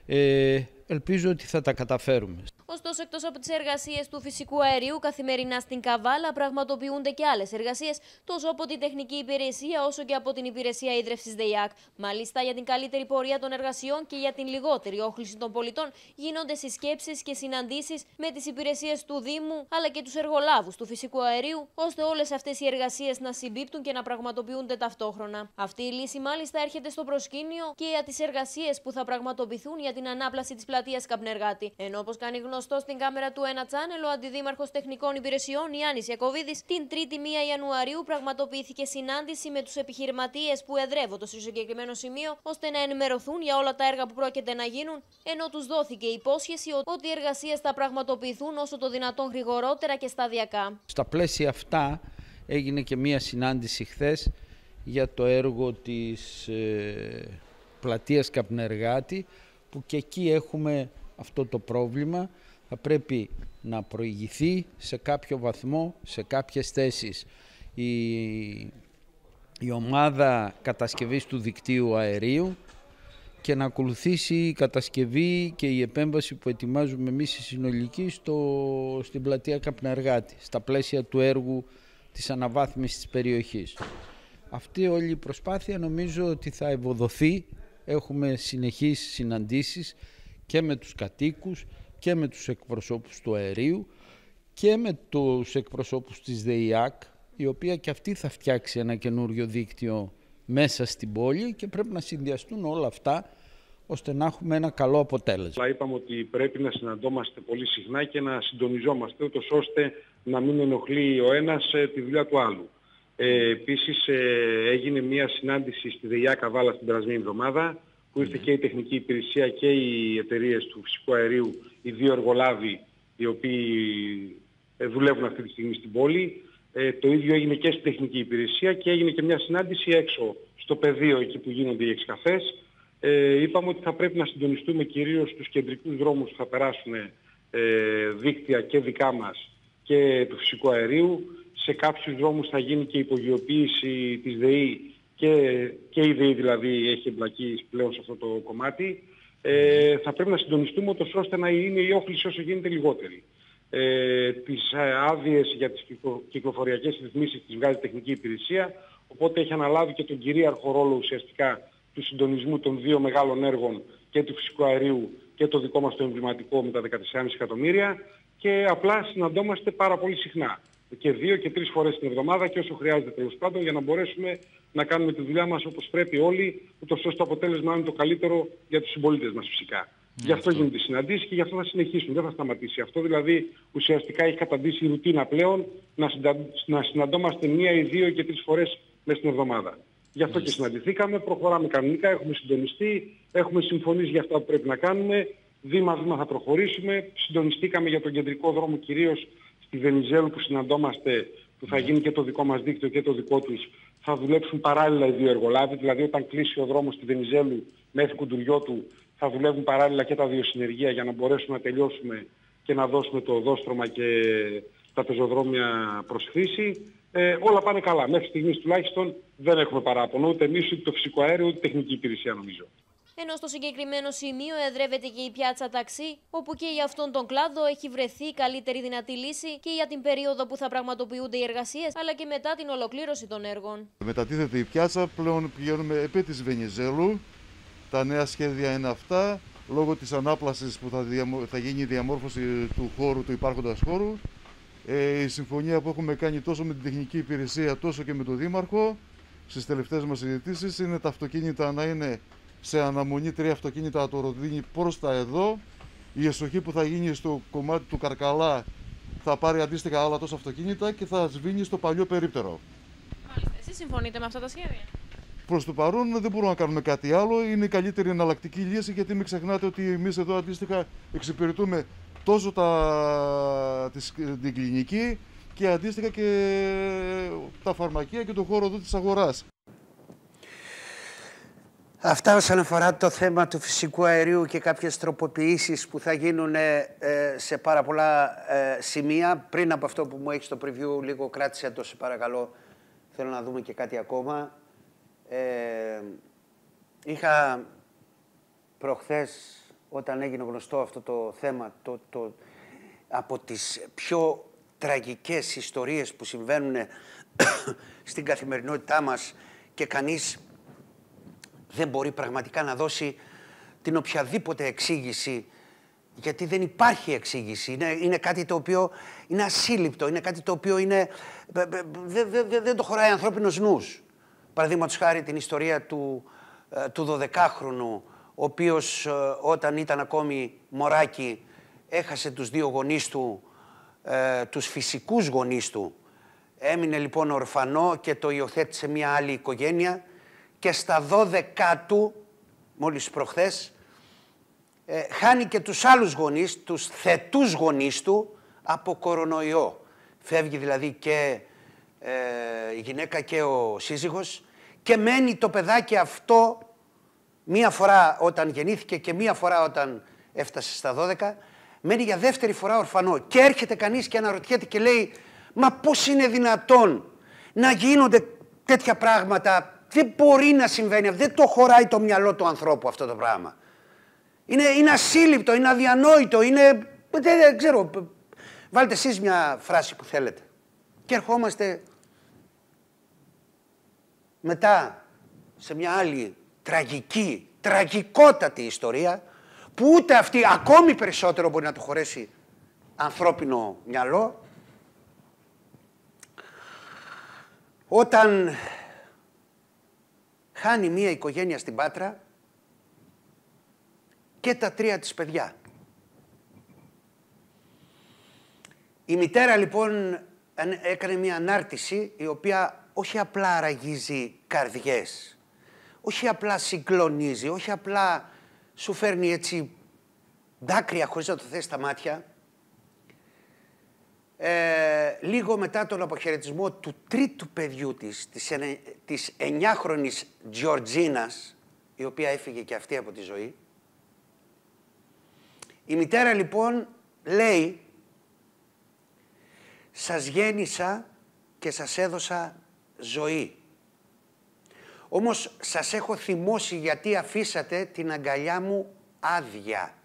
[SPEAKER 9] Ε, ελπίζω ότι θα τα καταφέρουμε.
[SPEAKER 8] Ο Ωστόσο, εκτός από τις εργασίες του φυσικού αερίου, καθημερινά στην Καβάλα πραγματοποιούνται και άλλες εργασίες, τόσο από την τεχνική υπηρεσία όσο και από την υπηρεσία ίδρυυσης ΔΕΙΑΚ. Μάλιστα, για την καλύτερη πορεία των εργασιών και για την λιγότερη όχληση των πολιτών, γίνονται συσκέψεις και συναντήσεις με τις υπηρεσίες του Δήμου αλλά και τους εργολάβους του φυσικού αερίου, ώστε όλες αυτές οι εργασίες να συμπίπτουν και να πραγματοποιούνται ταυτόχρονα. Αυτή η λύση, μάλιστα, έρχεται στο προσκήνιο και για τις εργασίες που θα πραγματοποιηθούν για την ανάπλαση της πλατείας Καπνεργάτη. Ενώ, όπως κάνει γνωστό στην κάμερα του 1 Channel, ο Αντιδήμαρχος Τεχνικών Υπηρεσιών Ιάννης Ιακοβίδη, την 3η 1 Ιανουαρίου πραγματοποιήθηκε συνάντηση με τους επιχειρηματίες που εδρεύονται στο συγκεκριμένο σημείο, ώστε να ενημερωθούν για όλα τα έργα που πρόκειται να γίνουν, ενώ τους δόθηκε υπόσχεση ότι οι εργασίες θα πραγματοποιηθούν όσο το δυνατόν γρηγορότερα και σταδιακά.
[SPEAKER 9] Στα πλαίσια αυτά έγινε και μία συνάντηση χθες για το έργο της ε, πλατείας Καπνεργάτη που και εκεί έχουμε αυτό το πρόβλημα. Θα πρέπει να προηγηθεί σε κάποιο βαθμό, σε κάποιες θέσεις η, η ομάδα κατασκευής του δικτύου αερίου και να ακολουθήσει η κατασκευή και η επέμβαση που ετοιμάζουμε εμείς οι συνολικοί στο, στην πλατεία Καπνεργάτη, στα πλαίσια του έργου της αναβάθμισης της περιοχής. Αυτή όλη η προσπάθεια νομίζω ότι θα ευοδοθεί. Έχουμε συνεχείς συναντήσεις και με τους κατοίκους και με τους εκπροσώπους του αερίου και με τους εκπροσώπους της ΔΕΙΑΚ, η οποία και αυτή θα φτιάξει ένα καινούριο δίκτυο μέσα στην πόλη και πρέπει να συνδυαστούν όλα αυτά ώστε να έχουμε ένα καλό αποτέλεσμα.
[SPEAKER 10] Είπαμε ότι πρέπει να συναντώμαστε πολύ συχνά και να συντονιζόμαστε, ούτως ώστε να μην ενοχλεί ο ένας ε, τη δουλειά του άλλου. Ε, επίσης ε, έγινε μια συνάντηση στη ΔΕΙΑ Καβάλα την περασμένη εβδομάδα που ήρθε και η τεχνική υπηρεσία και οι εταιρείες του φυσικού αερίου, οι δύο εργολάβοι οι οποίοι ε, δουλεύουν αυτή τη στιγμή στην πόλη. Ε, το ίδιο έγινε και στη τεχνική υπηρεσία και έγινε και μια συνάντηση έξω στο πεδίο εκεί που γίνονται οι εξκαφές. Ε, είπαμε ότι θα πρέπει να συντονιστούμε κυρίως στους κεντρικούς δρόμους που θα περάσουν ε, δίκτυα και δικά μας και του φυσικού αερίου. Σε κάποιους δρόμους θα γίνει και υπογειοποίηση της ΔΕΗ και, και η ΔΕΗ δηλαδή έχει εμπλακεί πλέον σε αυτό το κομμάτι. Ε, θα πρέπει να συντονιστούμε ώστε να είναι η όχληση όσο γίνεται λιγότερη. Ε, τις ε, άδειες για τις κυκλοφοριακές ρυθμίσεις της βγάζει τεχνική υπηρεσία, οπότε έχει αναλάβει και τον κυρίαρχο ρόλο ουσιαστικά του συντονισμού των δύο μεγάλων έργων και του φυσικού αερίου και το δικό μας το εμβληματικό με τα 14,5 εκατομμύρια και απλά συναντώμαστε πάρα πολύ συχνά. Και δύο και τρεις φορές την εβδομάδα και όσο χρειάζεται τέλος πάντων για να μπορέσουμε να κάνουμε τη δουλειά μας όπως πρέπει όλοι, ούτως ώστε το αποτέλεσμα είναι το καλύτερο για τους συμπολίτες μας φυσικά. Mm, γι' αυτό γίνονται οι συναντήσεις και γι' αυτό θα συνεχίσουν, δεν θα σταματήσει. Αυτό δηλαδή ουσιαστικά έχει καταντήσει η ρουτίνα πλέον να, συντα... να συναντώμαστε μία ή δύο και τρεις φορές μέσα στην εβδομάδα. Γι' αυτό και συναντηθήκαμε, προχωράμε κανονικά, έχουμε συντονιστεί, έχουμε συμφωνήσει για αυτά που πρέπει να κάνουμε. Βήμα-βήμα θα προχωρήσουμε. Συντονιστήκαμε για τον κεντρικό δρόμο κυρίως στη Βενιζέλου που συναντώμαστε, που θα γίνει και το δικό μας δίκτυο και το δικό τους. Θα δουλέψουν παράλληλα οι δύο εργολάβοι, δηλαδή όταν κλείσει ο δρόμος στη Βενιζέλου μέχρι του θα δουλεύουν παράλληλα και τα δύο συνεργεία για να μπορέσουμε να τελειώσουμε και να δώσουμε το οδόστρωμα και τα πεζοδρόμια προς χρήση. Ε, όλα πάνε καλά. Μέχρι στιγμής τουλάχιστον δεν έχουμε παράπονο ούτε εμείς ούτε το φυσικό αέριο ούτε τεχνική υπηρεσία νομίζω.
[SPEAKER 8] Ενώ στο συγκεκριμένο σημείο εδρεύεται και η πιάτσα ταξί, όπου και για αυτόν τον κλάδο έχει βρεθεί η καλύτερη δυνατή λύση και για την περίοδο που θα πραγματοποιούνται οι εργασίες, αλλά και μετά την ολοκλήρωση των έργων.
[SPEAKER 11] Μετατίθεται η πιάτσα, πλέον πηγαίνουμε επί της Βενιζέλου. Τα νέα σχέδια είναι αυτά. Λόγω της ανάπλασης που θα, θα γίνει η διαμόρφωση του χώρου, του υπάρχοντας χώρου, ε, η συμφωνία που έχουμε κάνει τόσο με την τεχνική υπηρεσία τόσο και με τον Δήμαρχο στις τελευταίες μας συζητήσεις είναι τα αυτοκίνητα να είναι σε αναμονή τρία αυτοκίνητα το Ροδίνη προς τα εδώ. Η εσοχή που θα γίνει στο κομμάτι του Καρκαλά θα πάρει αντίστοιχα άλλα τόσα αυτοκίνητα και θα σβήνει στο παλιό περίπτερο.
[SPEAKER 8] Μάλιστα. Εσείς συμφωνείτε με αυτά τα σχέδια;
[SPEAKER 11] Προς το παρόν δεν μπορούμε να κάνουμε κάτι άλλο. Είναι η καλύτερη εναλλακτική λύση γιατί μην ξεχνάτε ότι εμείς εδώ αντίστοιχα εξυπηρετούμε τόσο τα, την κλινική και αντίστοιχα και τα φαρμακεία και το χώρο εδώ της αγοράς.
[SPEAKER 1] Αυτά όσον αφορά το θέμα του φυσικού αερίου και κάποιες τροποποιήσεις που θα γίνουν ε, σε πάρα πολλά ε, σημεία. Πριν από αυτό που μου έχεις στο preview, λίγο κράτησε το σε παρακαλώ. Θέλω να δούμε και κάτι ακόμα. Ε, είχα προχθές όταν έγινε γνωστό αυτό το θέμα, το, το, από τις πιο τραγικές ιστορίες που συμβαίνουν στην καθημερινότητά μας και κανείς δεν μπορεί πραγματικά να δώσει την οποιαδήποτε εξήγηση γιατί δεν υπάρχει εξήγηση. Είναι, είναι κάτι το οποίο είναι ασύλληπτο, είναι κάτι το οποίο είναι, δεν δε, δε, το χωράει ανθρώπινος νους. Παραδείγματος χάρη την ιστορία του, ε, του 12χρονου, ο οποίος ε, όταν ήταν ακόμη μωράκι έχασε τους δύο γονείς του, ε, τους φυσικούς γονείς του. Έμεινε λοιπόν ορφανό και το υιοθέτησε μια άλλη οικογένεια και στα 12 του, μόλις προχθές, ε, χάνει και τους άλλους γονείς, τους θετούς γονείς του από κορονοϊό. Φεύγει δηλαδή και ε, η γυναίκα και ο σύζυγος και μένει το παιδάκι αυτό μία φορά όταν γεννήθηκε και μία φορά όταν έφτασε στα 12, μένει για δεύτερη φορά ορφανό. Και έρχεται κανείς και αναρωτιέται και λέει «Μα πώς είναι δυνατόν να γίνονται τέτοια πράγματα, δεν μπορεί να συμβαίνει, δεν το χωράει το μυαλό του ανθρώπου αυτό το πράγμα». Είναι, είναι ασύλληπτο, είναι αδιανόητο, είναι... Δεν, ξέρω, βάλτε εσείς μια φράση που θέλετε. Και ερχόμαστε μετά σε μια άλλη τραγική, τραγικότατη ιστορία που ούτε αυτή ακόμη περισσότερο μπορεί να το χωρέσει ανθρώπινο μυαλό όταν χάνει μία οικογένεια στην Πάτρα και τα τρία της παιδιά. Η μητέρα λοιπόν έκανε μια ανάρτηση η οποία όχι απλά αραγίζει καρδιές, όχι απλά συγκλονίζει, όχι απλά σου φέρνει έτσι δάκρυα χωρίς να το θες στα μάτια. Ε, λίγο μετά τον αποχαιρετισμό του τρίτου παιδιού της, της, της εννιάχρονης Τζορτζίνας, η οποία έφυγε και αυτή από τη ζωή, η μητέρα λοιπόν λέει «Σας γέννησα και σας έδωσα ζωή. Όμως σας έχω θυμώσει γιατί αφήσατε την αγκαλιά μου άδεια.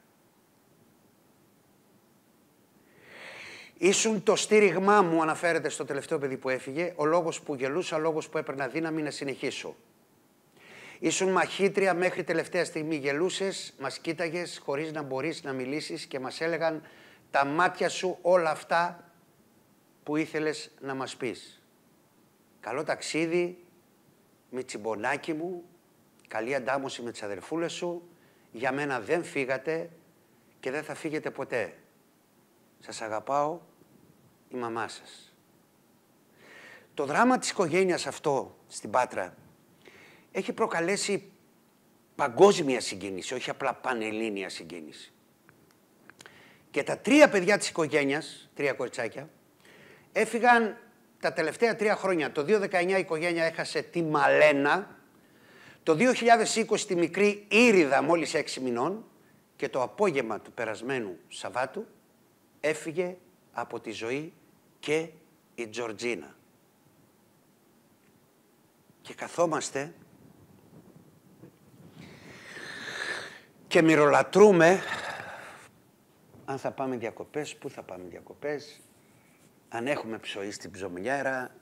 [SPEAKER 1] Ήσουν το στήριγμά μου, αναφέρεται στο τελευταίο παιδί που έφυγε, ο λόγος που γελούσα, ο λόγος που έπαιρνα δύναμη να συνεχίσω. Ήσουν μαχήτρια μέχρι τελευταία στιγμή γελούσες, μας κοίταγες χωρίς να μπορείς να μιλήσεις και μας έλεγαν τα μάτια σου όλα αυτά που ήθελες να μας πεις. Καλό ταξίδι, με τσιμπονάκι μου, καλή αντάμωση με τις αδερφούλες σου, για μένα δεν φύγατε και δεν θα φύγετε ποτέ. Σας αγαπάω, η μαμά σας. Το δράμα της οικογένειας αυτό στην Πάτρα έχει προκαλέσει παγκόσμια συγκίνηση, όχι απλά πανελλήνια συγκίνηση. Και τα τρία παιδιά της οικογένειας, τρία κοριτσάκια, έφυγαν τα τελευταία τρία χρόνια. Το 2019 η οικογένεια έχασε τη Μαλένα, το 2020 τη μικρή Ήριδα μόλις έξι μηνών και το απόγευμα του περασμένου Σαββάτου έφυγε από τη ζωή και η Τζορτζίνα. Και καθόμαστε και μυρολατρούμε αν θα πάμε διακοπές, πού θα πάμε διακοπές, αν έχουμε ψωή στην ψωμιέρα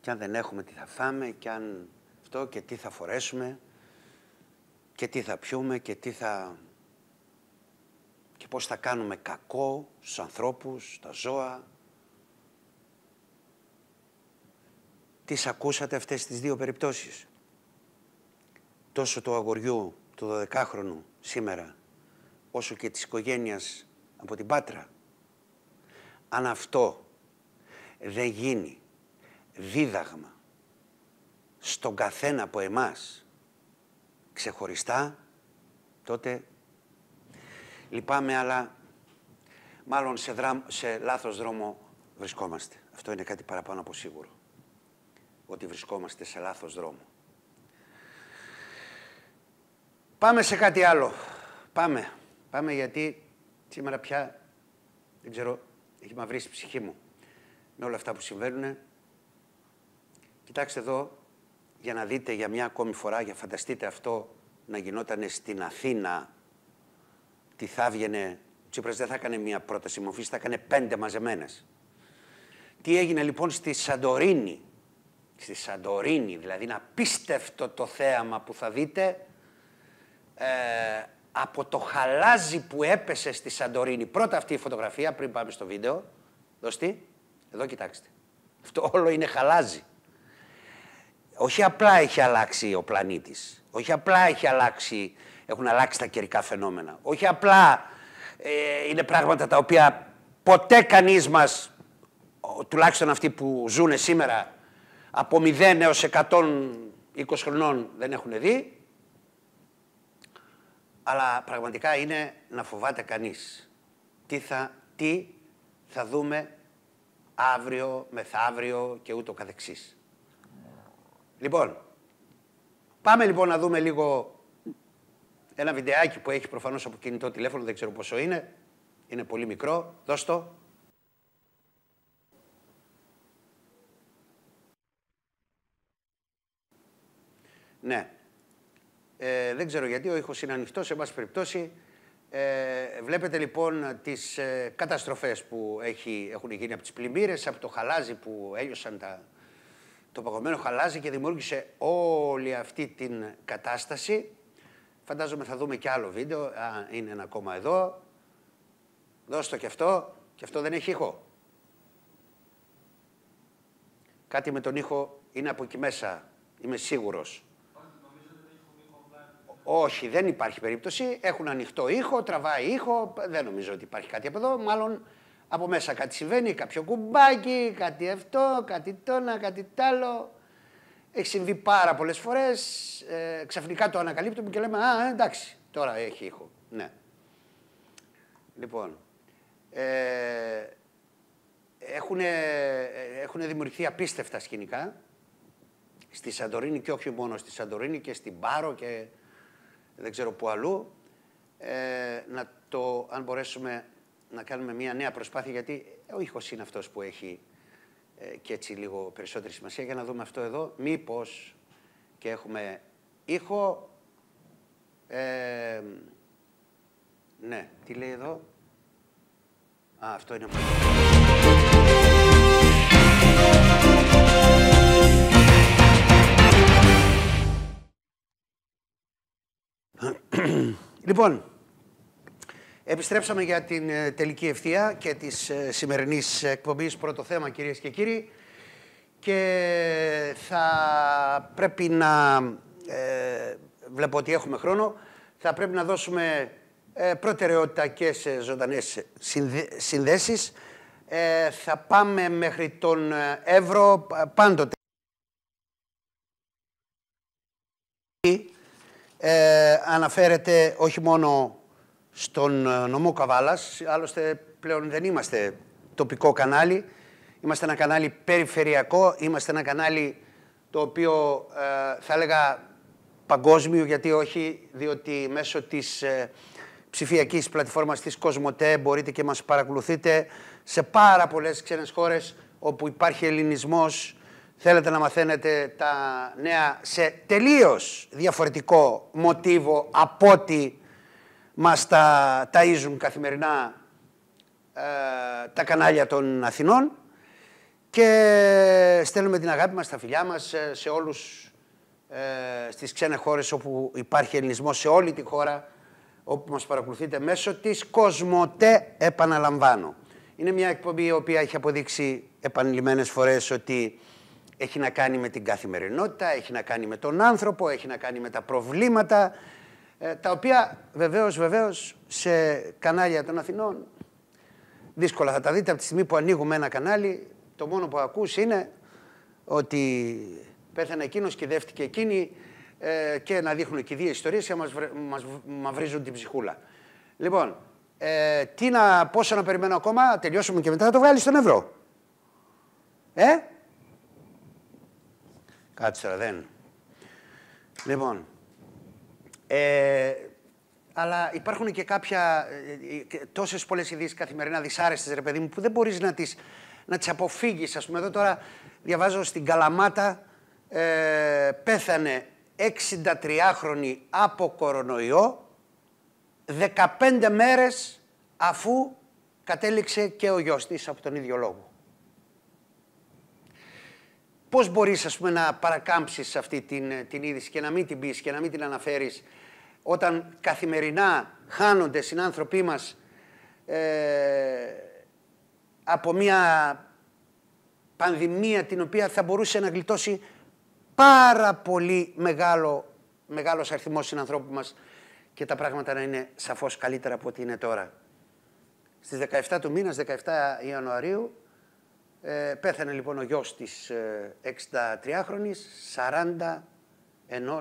[SPEAKER 1] και αν δεν έχουμε τι θα φάμε και αν αυτό και τι θα φορέσουμε και τι θα πιούμε και τι θα... και πώς θα κάνουμε κακό στους ανθρώπους, στα ζώα. Τις ακούσατε αυτές τις δύο περιπτώσεις; Τόσο του αγοριού του 12χρονου σήμερα, όσο και της οικογένειας από την Πάτρα. Αν αυτό δεν γίνει δίδαγμα στον καθένα από εμάς ξεχωριστά, τότε λυπάμαι, αλλά μάλλον σε, δρά, σε λάθος δρόμο βρισκόμαστε. Αυτό είναι κάτι παραπάνω από σίγουρο. Ότι βρισκόμαστε σε λάθος δρόμο. Πάμε σε κάτι άλλο. Πάμε. Πάμε γιατί σήμερα πια, δεν ξέρω, έχει μαυρίσει η ψυχή μου με όλα αυτά που συμβαίνουν. Κοιτάξτε εδώ, για να δείτε για μια ακόμη φορά, για φανταστείτε αυτό να γινόταν στην Αθήνα, τι θα έβγαινε Τσίπρας δεν θα έκανε μία πρόταση μορφής, θα έκανε πέντε μαζεμένες. Τι έγινε λοιπόν στη Σαντορίνη. Στη Σαντορίνη, δηλαδή είναι απίστευτο το θέαμα που θα δείτε ε, από το χαλάζι που έπεσε στη Σαντορίνη. Πρώτα αυτή η φωτογραφία πριν πάμε στο βίντεο. Δώστη. Εδώ κοιτάξτε. Αυτό όλο είναι χαλάζι. Όχι απλά έχει αλλάξει ο πλανήτης. Όχι απλά έχει αλλάξει, έχουν αλλάξει τα καιρικά φαινόμενα. Όχι απλά ε, είναι πράγματα τα οποία ποτέ κανείς μας, τουλάχιστον αυτοί που ζουν σήμερα, από 0 έως 120 χρονών δεν έχουν δει. Αλλά πραγματικά είναι να φοβάται κανείς. Τι θα, τι θα δούμε αύριο, μεθαύριο και ούτω καθεξής. Λοιπόν, πάμε λοιπόν να δούμε λίγο ένα βιντεάκι που έχει προφανώς από κινητό τηλέφωνο, δεν ξέρω πόσο είναι. Είναι πολύ μικρό. Δώσ' το. Ναι. Ε, δεν ξέρω γιατί, ο ήχος είναι ανοιχτός, σε πάση περιπτώσει. Ε, βλέπετε λοιπόν τις ε, καταστροφές που έχει, έχουν γίνει από τις πλημμύρες, από το χαλάζι που έλειωσαν τα, το παγωμένο χαλάζι και δημιούργησε όλη αυτή την κατάσταση. Φαντάζομαι θα δούμε και άλλο βίντεο. Α, είναι ένα ακόμα εδώ. Δώσ' το και αυτό. Και αυτό δεν έχει ήχο. Κάτι με τον ήχο είναι από εκεί μέσα. Είμαι σίγουρος. Όχι, δεν υπάρχει περίπτωση. Έχουν ανοιχτό ήχο, τραβάει ήχο. Δεν νομίζω ότι υπάρχει κάτι από εδώ. Μάλλον από μέσα κάτι συμβαίνει, κάποιο κουμπάκι, κάτι αυτό, κάτι τόνα, κάτι τ' άλλο. Έχει συμβεί πάρα πολλές φορές. Ε, ξαφνικά το ανακαλύπτουμε και λέμε «Α, εντάξει, τώρα έχει ήχο». Ναι. Λοιπόν, ε, έχουν, έχουν δημιουργηθεί απίστευτα σκηνικά στη Σαντορίνη και όχι μόνο στη Σαντορίνη και στην Πάρο και δεν ξέρω πού αλλού. Ε, να το, αν μπορέσουμε να κάνουμε μια νέα προσπάθεια, γιατί ο ήχος είναι αυτός που έχει ε, και έτσι λίγο περισσότερη σημασία. Για να δούμε αυτό εδώ, μήπως και έχουμε ήχο. Ε, ναι, τι λέει εδώ; Α, αυτό είναι λοιπόν, Επιστρέψαμε για την ε, τελική ευθεία και της ε, σημερινής εκπομπής πρώτο θέμα κυρίες και κύριοι και θα πρέπει να, ε, βλέπω ότι έχουμε χρόνο, θα πρέπει να δώσουμε ε, προτεραιότητα και σε ζωντανές συνδέσεις. θα πάμε μέχρι τον Εύρο πάντοτε. Αναφέρεται όχι μόνο στον ε, νομό Καβάλας. Άλλωστε πλέον δεν είμαστε τοπικό κανάλι. Είμαστε ένα κανάλι περιφερειακό, είμαστε ένα κανάλι το οποίο ε, θα έλεγα παγκόσμιο, γιατί όχι, διότι μέσω της ε, ψηφιακής πλατφόρμας της Κοσμοτέ μπορείτε και μας παρακολουθείτε σε πάρα πολλές ξένες χώρες όπου υπάρχει ελληνισμός, θέλετε να μαθαίνετε τα νέα σε τελείως διαφορετικό μοτίβο από ό,τι μας τα ταΐζουν καθημερινά ε, τα κανάλια των Αθηνών και στέλνουμε την αγάπη μας, τα φιλιά μας ε, σε όλους ε, στις ξένες χώρες όπου υπάρχει ελληνισμός, σε όλη τη χώρα όπου μας παρακολουθείτε μέσω της Κοσμοτέ, επαναλαμβάνω. Είναι μια εκπομπή η οποία έχει αποδείξει επανειλημμένες φορές ότι έχει να κάνει με την καθημερινότητα, έχει να κάνει με τον άνθρωπο, έχει να κάνει με τα προβλήματα, ε, τα οποία βεβαίως, βεβαίως σε κανάλια των Αθηνών δύσκολα θα τα δείτε από τη στιγμή που ανοίγουμε ένα κανάλι το μόνο που ακούς είναι ότι πέθανε εκείνος και δεύτηκε εκείνη ε, και να δείχνουν και δύο ιστορίες και μας, μας μαυρίζουν την ψυχούλα. Λοιπόν, ε, τι να, πόσο να περιμένω ακόμα, τελειώσουμε και μετά θα το βγάλεις στον ευρώ. Ε; Κάτσε δεν. Λοιπόν, ε, αλλά υπάρχουν και κάποια ε, ε τόσες πολλές ειδήσεις καθημερινά δυσάρεστες, ρε παιδί μου, που δεν μπορείς να τις να τις αποφύγεις. Α πούμε, εδώ τώρα διαβάζω στην Καλαμάτα ε, πέθανε 63χρονη από κορονοϊό 15 μέρες αφού κατέληξε και ο γιος της από τον ίδιο λόγο. Πώς μπορείς ας πούμε, να παρακάμψεις αυτή την, την είδηση και να μην την πεις και να μην την αναφέρεις όταν καθημερινά χάνονται συνάνθρωποι μας ε, από μια πανδημία την οποία θα μπορούσε να γλιτώσει πάρα πολύ μεγάλο, μεγάλος αριθμός συνανθρώπων μας και τα πράγματα να είναι σαφώς καλύτερα από ό,τι είναι τώρα. Στις 17 του μήνας, 17 Ιανουαρίου, ε, πέθανε λοιπόν ο γιος της ε, 63χρονης, 41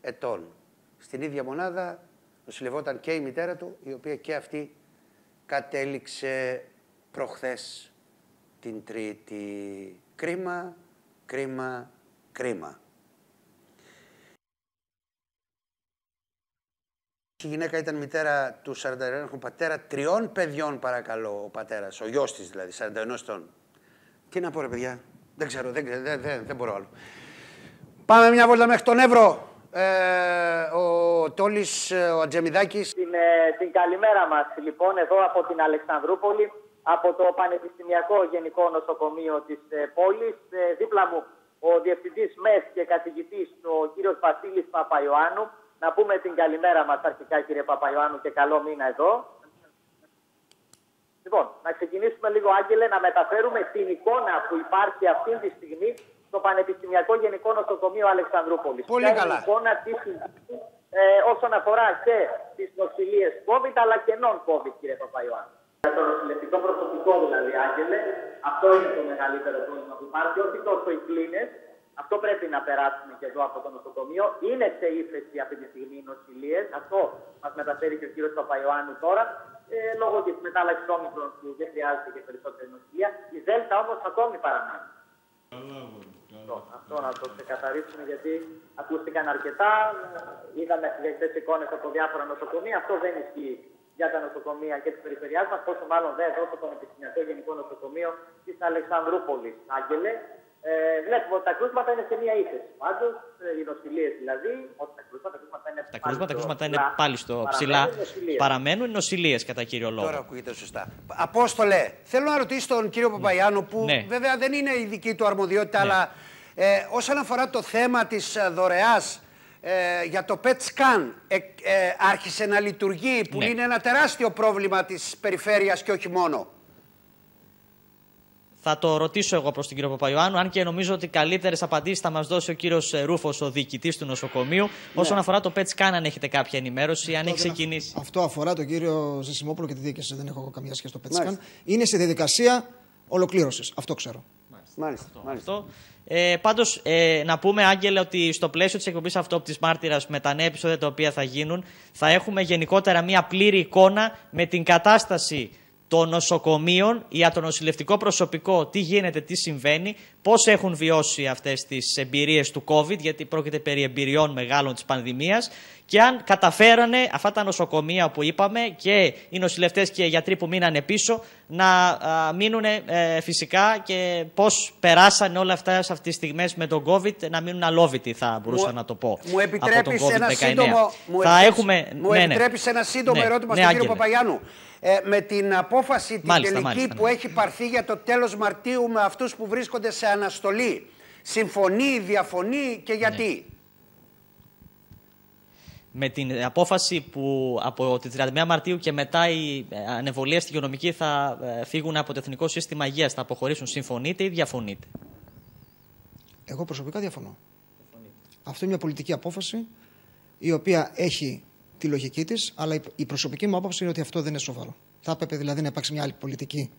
[SPEAKER 1] ετών. Στην ίδια μονάδα νοσηλευόταν και η μητέρα του, η οποία και αυτή κατέληξε προχθές την Τρίτη. Κρίμα, κρίμα, κρίμα. Η γυναίκα ήταν μητέρα του 41 πατέρα τριών παιδιών παρακαλώ ο πατέρας, ο γιος της δηλαδή, 41 ετών. Τι να πω ρε παιδιά, δεν ξέρω, δεν, δεν, δεν, δεν μπορώ άλλο. Πάμε μια βόλτα μέχρι τον Εύρο. Ε, ο Τόλης, ο Ατζεμιδάκης.
[SPEAKER 12] Την, ε, την καλημέρα μας λοιπόν εδώ από την Αλεξανδρούπολη, από το Πανεπιστημιακό Γενικό Νοσοκομείο της ε, πόλης. Ε, δίπλα μου ο Διευθυντής ΜΕΘ και καθηγητής ο κύριος Βασίλης Παπαϊωάννου. Να πούμε την καλημέρα μας αρχικά κύριε Παπαϊωάννου και καλό μήνα εδώ. Λοιπόν, να ξεκινήσουμε λίγο Άγγελε να μεταφέρουμε την εικόνα που υπάρχει αυτή τη στιγμή στο Πανεπιστημιακό Γενικό Νοσοκομείο Αλεξανδρούπολης.
[SPEAKER 1] Πολύ Ποια καλά.
[SPEAKER 12] εικόνα της ε, όσον αφορά και τις νοσηλίες COVID αλλά και non-COVID κύριε Παπαϊωάννου. Για το νοσηλευτικό προσωπικό δηλαδή, Άγγελε, αυτό είναι το μεγαλύτερο πρόβλημα που υπάρχει. Όχι τόσο οι κλίνες, αυτό πρέπει να περάσουμε και εδώ από το νοσοκομείο. Είναι σε ύφεση αυτή τη στιγμή οι νοσηλίες. Αυτό μας μεταφέρει και ο κύριος Παπαϊωάννου τώρα. Ε, λόγω της μετάλλαξης όμικρων που δεν χρειάζεται και περισσότερη νοσηλεία. Η Δέλτα όμως ακόμη παραμένει. Αυτό, αυτό να το ξεκαθαρίσουμε γιατί ακούστηκαν αρκετά. Είδαμε χθες εικόνες από διάφορα νοσοκομεία. Αυτό δεν ισχύει για τα νοσοκομεία και της περιφερειάς μας, πόσο μάλλον δεν εδώ στο Πανεπιστημιακό Γενικό Νοσοκομείο της Αλεξανδρούπολης. Άγγελε, ε, βλέπουμε ότι τα κρούσματα είναι σε μία ύφεση. Πάντως, ε, οι νοσηλίε δηλαδή, ότι τα κρούσματα, κρούσματα είναι,
[SPEAKER 13] τα κρούσματα, τα κρούσματα είναι πάλι στο ψηλά. Παραμένουν οι νοσηλίε κατά κύριο λόγο.
[SPEAKER 1] Τώρα ακούγεται σωστά. Απόστολε, θέλω να ρωτήσω τον κύριο Παπαϊάνο, που ναι. βέβαια δεν είναι η δική του αρμοδιότητα, ναι. αλλά ε, όσον αφορά το θέμα της ε, δωρεάς ε, για το PET scan ε, ε, άρχισε να λειτουργεί, που ναι. είναι ένα τεράστιο πρόβλημα της περιφέρειας και όχι μόνο.
[SPEAKER 13] Θα το ρωτήσω εγώ προς τον κύριο Παπαϊωάννου, αν και νομίζω ότι καλύτερες απαντήσεις θα μας δώσει ο κύριος Ρούφος, ο διοικητής του νοσοκομείου. Ναι. Όσον αφορά το PET scan, αν έχετε κάποια ενημέρωση, αν έχει ξεκινήσει.
[SPEAKER 14] Αυτό αφορά τον κύριο Ζησιμόπουλο και τη διοίκηση. Δεν έχω καμία σχέση το PET scan. Είναι σε διαδικασία ολοκλήρωσης. Αυτό ξέρω.
[SPEAKER 1] Μάλιστα.
[SPEAKER 13] Αυτό. Ε, Πάντως, ε, να πούμε, Άγγελε, ότι στο πλαίσιο της εκπομπής αυτόπτης Μάρτυρας, με τα νέα επεισόδια τα οποία θα γίνουν, θα έχουμε γενικότερα μια πλήρη εικόνα με την κατάσταση των νοσοκομείων, ιατρονοσηλευτικό προσωπικό, τι γίνεται, τι συμβαίνει, πώς έχουν βιώσει αυτές τις εμπειρίες του COVID, γιατί πρόκειται περί εμπειριών μεγάλων της πανδημίας, και αν καταφέρανε αυτά τα νοσοκομεία που είπαμε και οι νοσηλευτές και οι γιατροί που μείνανε πίσω να μείνουν ε, φυσικά και πώς περάσανε όλα αυτά σε αυτές τις στιγμές με τον COVID να μείνουν αλόβητοι, θα μπορούσα να το πω.
[SPEAKER 1] Μου επιτρέπεις ένα σύντομο, μου θα έχουμε, μου ναι, ναι. ένα σύντομο ναι, ερώτημα ναι, στον κύριο Παπαγιάννου. Ε, με την απόφαση την μάλιστα, τελική μάλιστα, που έχει πάρθει για το τέλος Μαρτίου με αυτούς που βρίσκονται σε αναστολή. Συμφωνεί, διαφωνεί και γιατί;
[SPEAKER 13] Με την απόφαση που από τη 31 Μαρτίου και μετά οι ανεβολίες στη υγειονομική θα ε, φύγουν από το Εθνικό Σύστημα Υγείας, θα αποχωρήσουν, συμφωνείτε ή διαφωνείτε;
[SPEAKER 14] Εγώ προσωπικά διαφωνώ. Αυτό είναι μια πολιτική απόφαση η οποία έχει τη λογική της, αλλά η προσωπική μου άποψη είναι ότι αυτό δεν είναι σοβαρό. Θα έπρεπε δηλαδή να υπάρξει μια άλλη πολιτική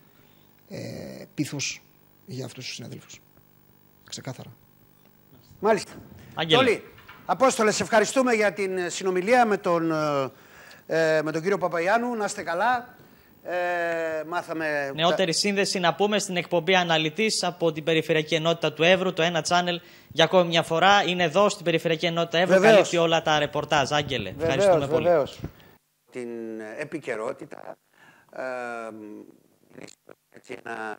[SPEAKER 14] ε, πείθου για αυτούς τους συναδέλφους. Ξεκάθαρα.
[SPEAKER 1] Μάλιστα. Αγγέλη. Απόστολε, σε ευχαριστούμε για την συνομιλία με τον, ε, με τον κύριο Παπαϊάνου. Να είστε καλά. Ε, μάθαμε...
[SPEAKER 13] Νεότερη σύνδεση να πούμε στην εκπομπή Αναλυτής από την Περιφερειακή Ενότητα του Εύρου, το ένα channel για ακόμη μια φορά. Είναι εδώ στην Περιφερειακή Ενότητα Εύρου. Βεβαίως. Καλύπτει όλα τα ρεπορτάζ. Άγγελε, βεβαίως, ευχαριστούμε πολύ.
[SPEAKER 1] Βεβαίως. Την επικαιρότητα. Ε, έτσι ένα,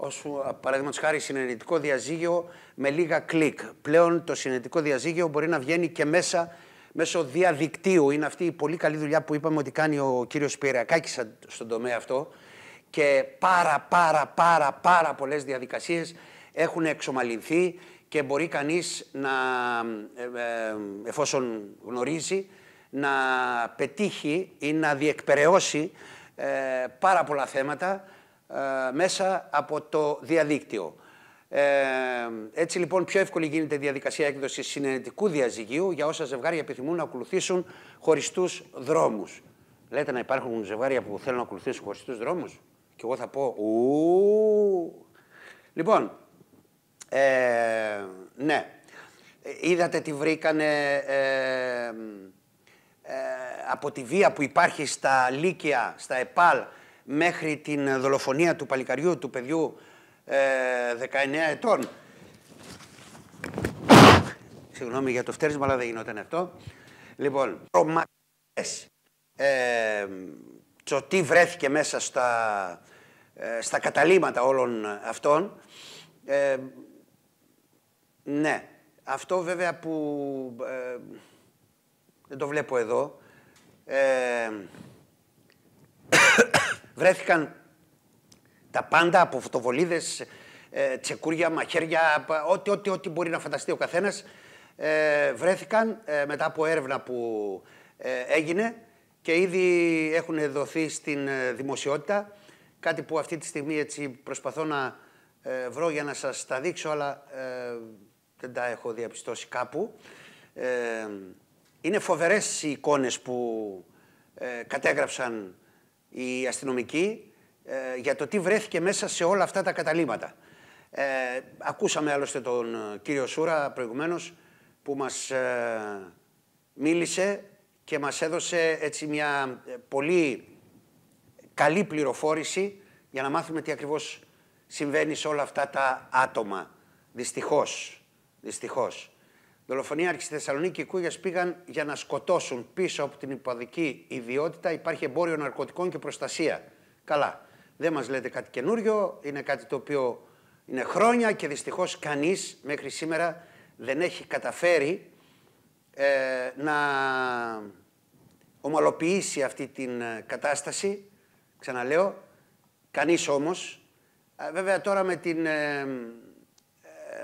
[SPEAKER 1] όσο παραδείγματος χάρη συνενετικό διαζύγιο με λίγα κλικ. Πλέον το συνενετικό διαζύγιο μπορεί να βγαίνει και μέσα μέσω διαδικτύου. Είναι αυτή η πολύ καλή δουλειά που είπαμε ότι κάνει ο κύριος Πυριακάκης στον τομέα αυτό και πάρα πάρα πάρα πάρα πολλές διαδικασίες έχουν εξομαλυνθεί και μπορεί κανείς να, ε, ε, εφόσον γνωρίζει, να πετύχει ή να διεκπαιρεώσει ε, πάρα πολλά θέματα μέσα από το διαδίκτυο. έτσι λοιπόν πιο εύκολη γίνεται η διαδικασία έκδοσης συνενετικού διαζυγίου για όσα ζευγάρια επιθυμούν να ακολουθήσουν χωριστούς δρόμους. Λέτε να υπάρχουν ζευγάρια που θέλουν να ακολουθήσουν χωριστούς δρόμους; Και εγώ θα πω ου. Λοιπόν, ε, ναι. Είδατε τι βρήκανε ε, ε, από τη βία που υπάρχει στα Λύκεια, στα ΕΠΑΛ, μέχρι την δολοφονία του παλικαριού του παιδιού 19 ετών. Συγγνώμη για το φτέρισμα, αλλά δεν γινόταν αυτό. Λοιπόν, τρομακτικές. Ε, το τι βρέθηκε μέσα στα, στα καταλήμματα όλων αυτών. Ναι. Αυτό βέβαια που ε, δεν το βλέπω εδώ. Ε, βρέθηκαν τα πάντα από φωτοβολίδες, ε, τσεκούρια, μαχαίρια, ό,τι, ό,τι, ό,τι μπορεί να φανταστεί ο καθένας. Ε, βρέθηκαν ε, μετά από έρευνα που έγινε και ήδη έχουν δοθεί στην δημοσιότητα. Κάτι που αυτή τη στιγμή έτσι προσπαθώ να βρω για να σας τα δείξω, αλλά δεν τα έχω διαπιστώσει κάπου. Ε, είναι φοβερές οι εικόνες που ε, κατέγραψαν οι αστυνομικοί ε, για το τι βρέθηκε μέσα σε όλα αυτά τα καταλήματα. Ε, ακούσαμε άλλωστε τον κύριο Σούρα προηγουμένως που μας μίλησε και μας έδωσε έτσι μια πολύ καλή πληροφόρηση για να μάθουμε τι ακριβώς συμβαίνει σε όλα αυτά τα άτομα. Δυστυχώς. Δυστυχώς. Δολοφονία στη Θεσσαλονίκη, οι κούγε πήγαν για να σκοτώσουν. Πίσω από την υποδική ιδιότητα υπάρχει εμπόριο ναρκωτικών και προστασία. Καλά. Δεν μας λέτε κάτι καινούριο. Είναι κάτι το οποίο είναι χρόνια και δυστυχώς κανείς μέχρι σήμερα δεν έχει καταφέρει ε, να ομαλοποιήσει αυτή την ε, κατάσταση. Ξαναλέω, κανείς όμως. Ε, βέβαια τώρα με την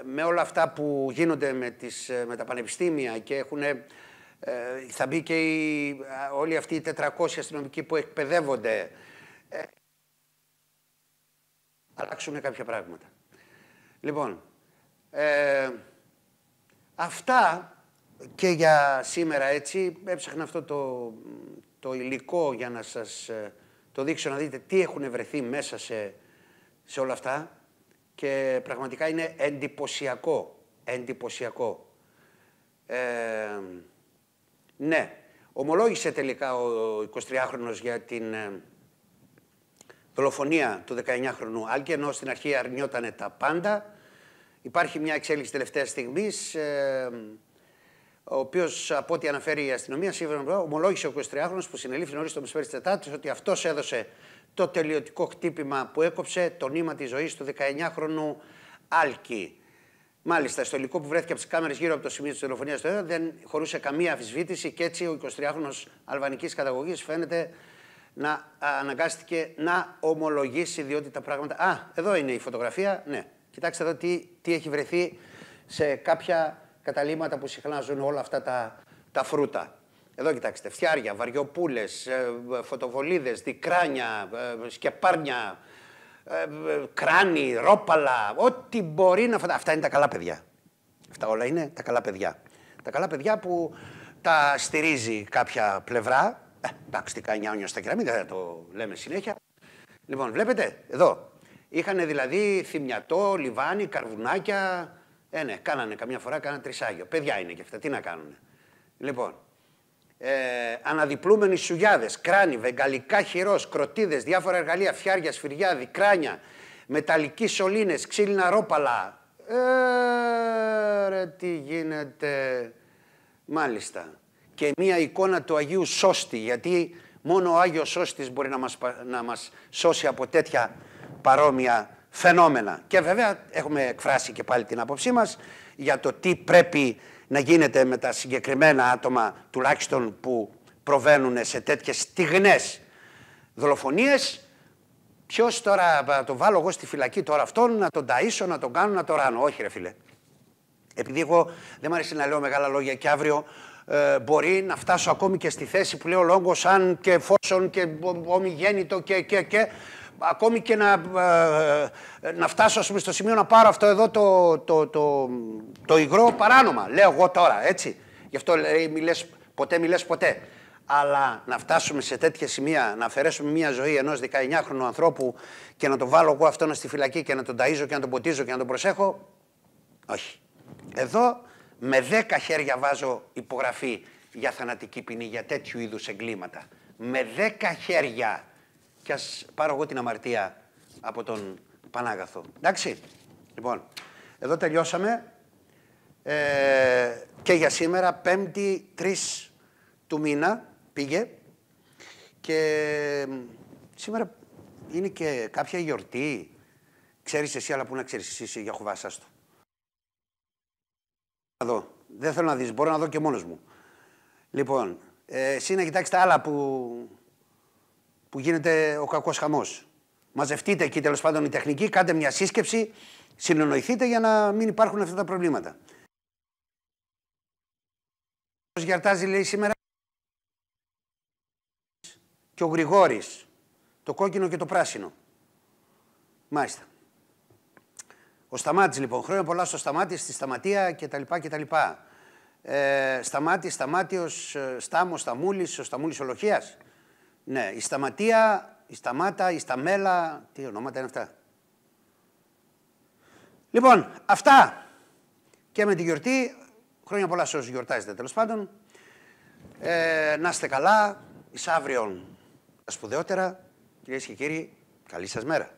[SPEAKER 1] με όλα αυτά που γίνονται με, τις, ε, με τα πανεπιστήμια και έχουν, ε, θα μπει και οι, όλοι αυτοί οι 400 αστυνομικοί που εκπαιδεύονται, ε, αλλάξουν κάποια πράγματα. Λοιπόν, ε, αυτά και για σήμερα έτσι, έψαχνα αυτό το, το υλικό για να σας το δείξω να δείτε τι έχουν βρεθεί μέσα σε, σε όλα αυτά και πραγματικά είναι εντυπωσιακό. Εντυπωσιακό. Ε, ναι, ομολόγησε τελικά ο 23χρονος για την ε, δολοφονία του 19χρονου Άλκη, ενώ στην αρχή αρνιότανε τα πάντα. Υπάρχει μια εξέλιξη τελευταίας στιγμής, ε, ο οποίος, από ό,τι αναφέρει η αστυνομία, σήμερα ομολόγησε ο 23χρονο που συνελήφθη νωρίς το μεσημέρι της Τετάρτης ότι αυτός έδωσε το τελειωτικό χτύπημα που έκοψε το νήμα της ζωής του 19χρονου Άλκη. Μάλιστα, στο υλικό που βρέθηκε από τις κάμερες γύρω από το σημείο της τηλεφωνία του δεν χωρούσε καμία αμφισβήτηση και έτσι ο 23χρονο αλβανικής καταγωγής φαίνεται να αναγκάστηκε να ομολογήσει διότι τα πράγματα. Α, εδώ είναι η φωτογραφία. Ναι, κοιτάξτε εδώ τι, τι έχει βρεθεί σε κάποια καταλήμματα που συχνάζουν όλα αυτά τα, τα φρούτα. Εδώ κοιτάξτε, φτιάρια, βαριοπούλες, ε, φωτοβολίδες, δικράνια, ε, σκεπάρνια, ε, κράνη, ρόπαλα, ό,τι μπορεί να φανταστεί. Αυτά είναι τα καλά παιδιά. Αυτά όλα είναι τα καλά παιδιά. Τα καλά παιδιά που τα στηρίζει κάποια πλευρά. Ε, εντάξει, τι κάνει νιάουνιο στα κεραμίδια, δεν το λέμε συνέχεια. Λοιπόν, βλέπετε, εδώ. Είχαν δηλαδή θυμιατό, λιβάνι, καρβουνάκια. Ε, ναι, κάνανε καμιά φορά, κάνανε τρισάγιο. Παιδιά είναι και αυτά, τι να κάνουν. Λοιπόν, ε, αναδιπλούμενοι σουγιάδες, κράνη, βεγγαλικά χειρός, κροτίδες, διάφορα εργαλεία, φτιάρια, σφυριά, δικράνια, μεταλλικοί σωλήνες, ξύλινα ρόπαλα. Ε, ρε, τι γίνεται. Μάλιστα. Και μία εικόνα του Αγίου Σώστη, γιατί μόνο ο Άγιος Σώστης μπορεί να μας, να μας σώσει από τέτοια παρόμοια φαινόμενα. Και βέβαια έχουμε εκφράσει και πάλι την άποψή μας για το τι πρέπει να γίνεται με τα συγκεκριμένα άτομα τουλάχιστον που προβαίνουν σε τέτοιες στιγνές δολοφονίες. Ποιος τώρα θα το βάλω εγώ στη φυλακή τώρα αυτόν, να τον ταΐσω, να τον κάνω, να τον ράνω. Όχι ρε φίλε. Επειδή εγώ δεν μου αρέσει να λέω μεγάλα λόγια και αύριο ε, μπορεί να φτάσω ακόμη και στη θέση που λέει ο Λόγκος αν και εφόσον και ομιγέννητο και, και, και ακόμη και να, ε, να φτάσω πούμε, στο σημείο να πάρω αυτό εδώ το, το, το, το υγρό παράνομα. Λέω εγώ τώρα, έτσι. Γι' αυτό λέει μιλές, ποτέ μιλές ποτέ. Αλλά να φτάσουμε σε τέτοια σημεία, να αφαιρέσουμε μια ζωή ενός 19χρονου ανθρώπου και να το βάλω εγώ αυτόν στη φυλακή και να τον ταΐζω και να τον ποτίζω και να τον προσέχω, όχι. Εδώ με δέκα χέρια βάζω υπογραφή για θανατική ποινή, για τέτοιου είδους εγκλήματα. Με δέκα χέρια. Και ας πάρω εγώ την αμαρτία από τον Πανάγαθο. Εντάξει. Λοιπόν, εδώ τελειώσαμε. Ε, και για σήμερα, πέμπτη, τρεις του μήνα πήγε. Και σήμερα είναι και κάποια γιορτή. Ξέρεις εσύ, αλλά πού να ξέρεις εσύ για χουβάσας του. Εδώ. Δεν θέλω να δεις, μπορώ να δω και μόνος μου. Λοιπόν, ε, εσύ να κοιτάξεις τα άλλα που, που γίνεται ο κακός χαμός. Μαζευτείτε εκεί τέλος πάντων η τεχνική, κάντε μια σύσκεψη, συνεννοηθείτε για να μην υπάρχουν αυτά τα προβλήματα. Γιαρτάζει λέει σήμερα; Και ο Γρηγόρης, το κόκκινο και το πράσινο. Μάλιστα. Ο Σταμάτης λοιπόν, χρόνια πολλά στο Σταμάτη, στη Σταματία κτλ. κτλ. Ε, σταμάτη, Σταμάτιος, ε, Στάμος, Σταμούλης, ο Σταμούλης Ολοχίας. Ναι, η Σταματία, η Σταμάτα, η Σταμέλα, τι ονόματα είναι αυτά; Λοιπόν, αυτά και με τη γιορτή, χρόνια πολλά σε όσους γιορτάζετε τέλος πάντων. Ε, να είστε καλά, εις αύριον τα σπουδαιότερα. Κυρίες και κύριοι, καλή σας μέρα.